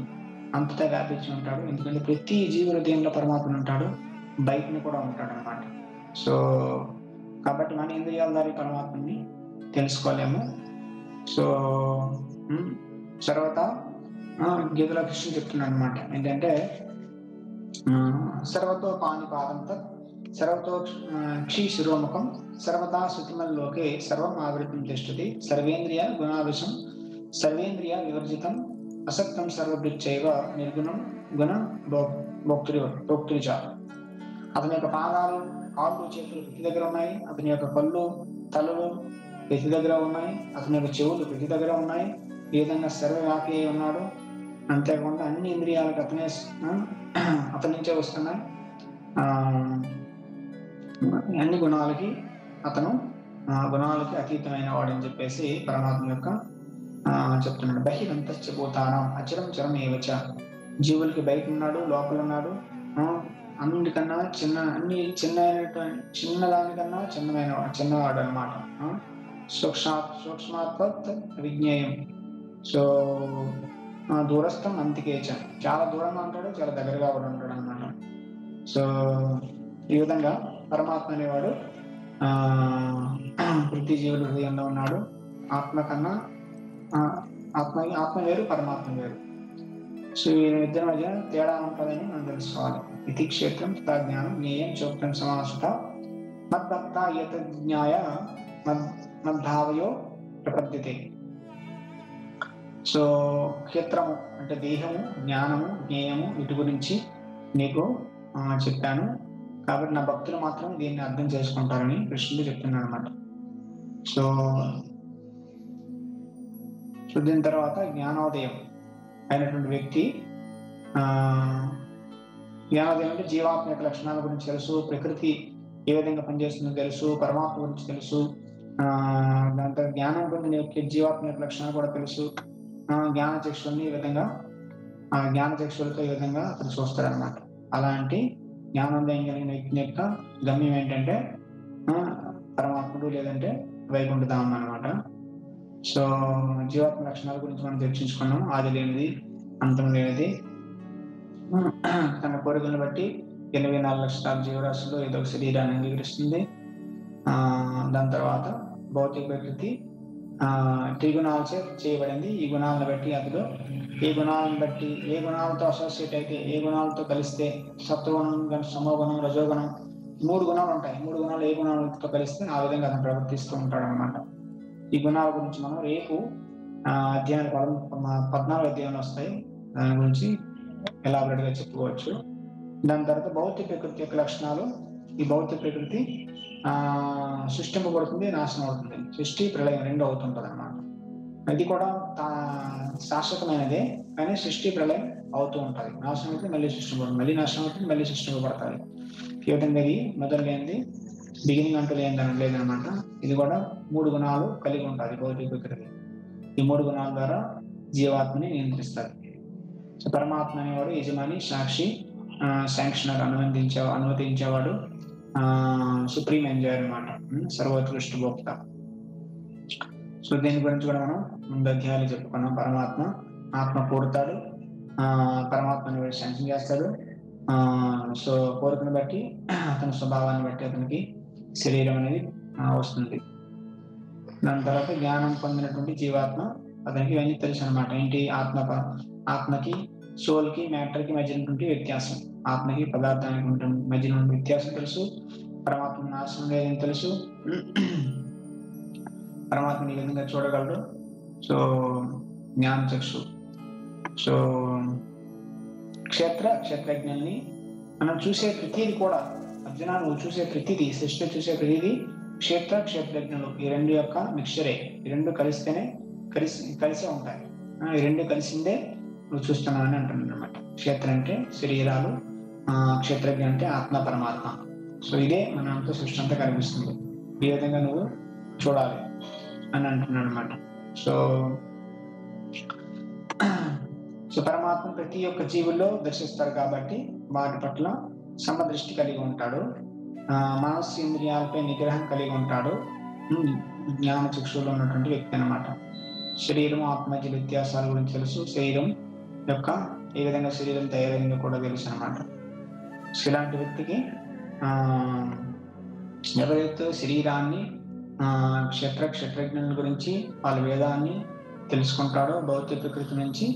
అంతటా వ్యాపించి ఉంటాడు. ఎందుకంటే ప్రతి జీవుల హృదయంలో పరమాత్మ ఉంటాడు? బయటని కూడా ఉంటాడు అనమాట సో కాబట్టి మన ఇంద్రియాల ద్వారా పరమాత్మని తెలుసుకోలేము. సో తర్వాత ఆ, గీతలో కృష్ణ చెప్తున్నాడు అనమాట ఏంటంటే సర్వతో పాని తత్ సర్వతో క్షీ శిరోముఖం సర్వదా శృతిమల్లోకే సర్వం ఆవృతం తిష్టతి సర్వేంద్రియ గుణావిషం సర్వేంద్రియ వివర్జితం అసక్తం సర్వభృచ్చైవ నిర్గుణం గుణ భోక్తు భోక్తృ భోక్తృచ అతని యొక్క పాదాలు కాళ్ళు చేతులు దగ్గర ఉన్నాయి. అతని యొక్క కళ్ళు తలలు ప్రతి దగ్గర ఉన్నాయి అతని యొక్క చెవులు ప్రతి దగ్గర ఉన్నాయి. ఈ విధంగా సర్వవ్యాపి అయి ఉన్నాడు? అంతేకాకుండా అన్ని ఇంద్రియాలకు అతనే అతని నుంచే వస్తున్నాయి. అన్ని గుణాలకి అతను గుణాలకి అతీతమైన వాడు అని చెప్పేసి పరమాత్మ యొక్క చెప్తున్నాడు. బహిరంతశ్చపోతానం అచరం చరం ఏవచ. జీవులకి బయట ఉన్నాడు లోపల ఉన్నాడు. అన్నిటికన్నా చిన్న అన్ని చిన్న చిన్నదానికన్నా చిన్నమైన చిన్నవాడు అనమాట సూక్ష్మ సూక్ష్మాత్మత్ విజ్ఞేయం. సో దూరస్థం అంతికేచ చాలా దూరంగా ఉంటాడు చాలా దగ్గరగా కూడా ఉంటాడు అనమాట సో ఈ విధంగా పరమాత్మ అనేవాడు ప్రతి జీవుడు హృదయంలో ఉన్నాడు. ఆత్మ కన్నా ఆత్మ ఆత్మ వేరు పరమాత్మ వేరు. సో ఈ ఇద్దరి మధ్య తేడా ఉంటుందని మనం తెలుసుకోవాలి. ఇది క్షేత్రం తథా జ్ఞానం జ్ఞేయం చోక్తం సమాసుత. మద్భక్త యత జ్ఞాయ మద్ మద్భావయో ప్రపద్యతే. సో క్షేత్రము అంటే దేహము జ్ఞానము జ్ఞేయము వీటి గురించి నీకు చెప్పాను. కాబట్టి నా భక్తులు మాత్రం దీన్ని అర్థం చేసుకుంటారని కృష్ణుడు చెప్తున్నాడు అనమాట సో సో దీని తర్వాత జ్ఞానోదయం అయినటువంటి వ్యక్తి జ్ఞానోదయం అంటే జీవాత్మ యొక్క లక్షణాల గురించి తెలుసు ప్రకృతి ఏ విధంగా పనిచేస్తుందో తెలుసు పరమాత్మ గురించి తెలుసు దాంతో జ్ఞానం గురించి యొక్క జీవాత్మ యొక్క లక్షణాలు కూడా తెలుసు. జ్ఞాన చక్షుల్ని ఈ విధంగా ఆ జ్ఞాన చక్షులతో ఈ విధంగా అతను చూస్తారనమాట అలాంటి జ్ఞానోదయం కలిగిన వ్యక్తిని యొక్క గమ్యం ఏంటంటే పరమాత్ముడు లేదంటే వైకుంఠధామం అనమాట సో జీవాత్మ లక్షణాల గురించి మనం చర్చించుకున్నాం. ఆది లేనిది అంతం లేనిది. తన కోరికలను బట్టి ఎనభై నాలుగు లక్షల జీవరాశులు ఏదో ఒక శరీరాన్ని అంగీకరిస్తుంది. దాని తర్వాత భౌతిక ప్రకృతి త్రిగుణాలచే చేయబడింది. ఈ గుణాలను బట్టి అందులో ఏ గుణాలను బట్టి ఏ గుణాలతో అసోసియేట్ అయితే ఏ గుణాలతో కలిస్తే సత్వగుణం కానీ సమోగుణం రజోగుణం మూడు గుణాలు ఉంటాయి. మూడు గుణాలు ఏ గుణాలతో కలిస్తే ఆ విధంగా అతను ప్రవర్తిస్తూ ఉంటాడు అనమాట ఈ గుణాల గురించి మనం రేపు అధ్యాయం పద్నాలుగు అధ్యాయాలు వస్తాయి. దాని గురించి ఎలాబరేట్గా చెప్పుకోవచ్చు. దాని తర్వాత భౌతిక ప్రకృతి యొక్క లక్షణాలు. ఈ భౌతిక ప్రకృతి సృష్టింపబడుతుంది నాశనం అవుతుంది. సృష్టి ప్రళయం రెండు అవుతుంటది అనమాట అది కూడా తా- శాశ్వతమైనదే కానీ సృష్టి ప్రళయం అవుతూ ఉంటుంది. నాశనం అయితే మళ్ళీ సృష్టింపబడుతుంది మళ్ళీ నాశనం అవుతుంది మళ్ళీ సృష్టింపబడతాయి ఈ విధంగా ఇది మొదలు లేనిది బిగినింగ్ అంటూ లేదని లేదనమాట ఇది కూడా మూడు గుణాలు కలిగి ఉంటుంది భౌతిక ప్రకృతి ఈ మూడు గుణాల ద్వారా జీవాత్మని నియంత్రిస్తారు. పరమాత్మ అనేవాడు యజమాని సాక్షి శాంక్షనర్ అనుమతించే అనుమతించేవాడు సుప్రీం ఎంజాయ్ అనమాట సర్వోత్కృష్ట భోక్త. సో దీని గురించి కూడా మనం ముందు అధ్యాయాలు చెప్పుకున్నాం. పరమాత్మ ఆత్మ కోరుతాడు. ఆ పరమాత్మ శాంక్షన్ చేస్తాడు. ఆ సో కోరికను బట్టి అతని స్వభావాన్ని బట్టి అతనికి శరీరం అనేది వస్తుంది. దాని తర్వాత జ్ఞానం పొందినటువంటి జీవాత్మ అతనికి ఇవన్నీ తెలుసు అనమాట ఏంటి? ఆత్మ ప- ఆత్మకి సోల్కి మ్యాటర్కి మధ్య ఉన్నటువంటి వ్యత్యాసం. ఆత్మకి పదార్థానికి ఉంటుంది మధ్యలో వ్యత్యాసం తెలుసు. పరమాత్మ నాశనం లేదని తెలుసు. పరమాత్మని ఈ విధంగా చూడగలడు సో జ్ఞాన చక్షు సో క్షేత్ర క్షేత్రజ్ఞల్ని మనం చూసే ప్రతిది కూడా అర్జున నువ్వు చూసే ప్రతిది సృష్టి చూసే ప్రతిది క్షేత్ర క్షేత్రజ్ఞులు ఈ రెండు యొక్క మిక్చరే ఈ రెండు కలిస్తేనే కలిసి కలిసే ఉంటాయి. ఈ రెండు కలిసిందే నువ్వు చూస్తున్నావు అని అంటున్నాను అనమాట క్షేత్రం అంటే శరీరాలు క్షేత్రజ్ఞ అంటే ఆత్మ పరమాత్మ. సో ఇదే మన అంతా సృష్టి అంతా కనిపిస్తుంది ఈ విధంగా నువ్వు చూడాలి అని అంటున్నాడు అనమాట సో సో పరమాత్మ ప్రతి ఒక్క జీవుల్లో దర్శిస్తారు కాబట్టి వాటి పట్ల సమదృష్టి కలిగి ఉంటాడు. మనస్సు ఇంద్రియాలపై నిగ్రహం కలిగి ఉంటాడు. జ్ఞాన చక్షులో ఉన్నటువంటి వ్యక్తి అనమాట శరీరం ఆత్మ వ్యత్యాసాల గురించి తెలుసు. శరీరం యొక్క ఏ విధంగా శరీరం తయారైందో కూడా తెలుసు అనమాట సో ఇలాంటి వ్యక్తికి ఎవరైతే శరీరాన్ని క్షత్ర క్షేత్ర క్షేత్రజ్ఞుల గురించి వాళ్ళ వేదాన్ని తెలుసుకుంటాడో భౌతిక ప్రకృతి నుంచి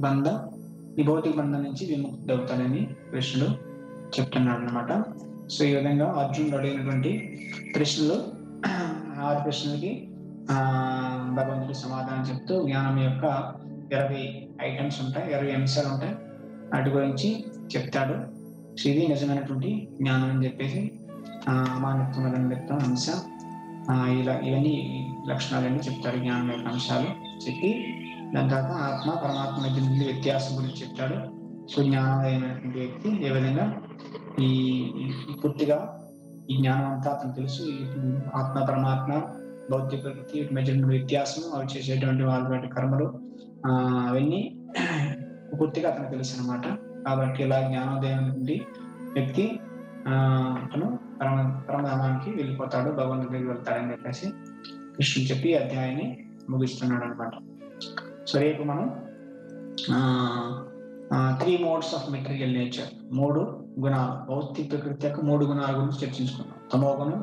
బంధం ఈ భౌతిక బంధం నుంచి విముక్తి అవుతాడని కృష్ణుడు చెప్తున్నాడు అనమాట సో ఈ విధంగా అర్జునుడు అడిగినటువంటి ప్రశ్నలు ఆరు ప్రశ్నలకి ఆ భగవంతుడి సమాధానం చెప్తూ జ్ఞానం యొక్క ఇరవై ఐటమ్స్ ఉంటాయి ఇరవై అంశాలు ఉంటాయి. వాటి గురించి చెప్తాడు. ఇది నిజమైనటువంటి జ్ఞానం అని చెప్పేసి ఆ మానత్వం అంశ. ఇలా ఇవన్నీ లక్షణాలన్నీ చెప్తాడు జ్ఞానం యొక్క అంశాలు చెప్పి దాని తర్వాత ఆత్మ పరమాత్మ మధ్య నుండి వ్యత్యాసం గురించి చెప్తాడు. సో జ్ఞానమైనటువంటి వ్యక్తి ఏ విధంగా ఈ పూర్తిగా ఈ జ్ఞానం అంతా అతను తెలుసు. ఈ ఆత్మ పరమాత్మ భౌతిక ప్రకృతి మధ్య వ్యత్యాసం అవి చేసేటువంటి వాళ్ళ కర్మలు అవన్నీ పూర్తిగా అతను తెలుసు అనమాట కాబట్టి ఇలా జ్ఞానోదయం నుండి వ్యక్తి అతను పరమ పరమధామానికి వెళ్ళిపోతాడు భగవంతు దగ్గరికి వెళ్తాడని చెప్పేసి కృష్ణుడు చెప్పి అధ్యాయాన్ని ముగిస్తున్నాడు అనమాట సో రేపు మనం three modes of material nature మూడు గుణాలు భౌతిక ప్రకృతి యొక్క మూడు గుణాల గురించి చర్చించుకున్నాం తమోగుణం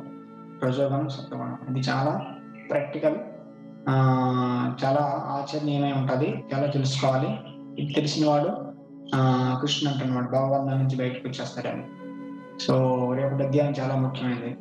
రజోగుణం సత్వగుణం. ఇది చాలా ప్రాక్టికల్ చాలా ఆచరణీయమై ఉంటుంది. చాలా తెలుసుకోవాలి? ఇది తెలిసిన వాడు కృష్ణ అంటున్నాడు. భగవంతుని నుంచి బయటకు వచ్చేస్తాడని సో రేపు అధ్యాయం చాలా ముఖ్యమైనది.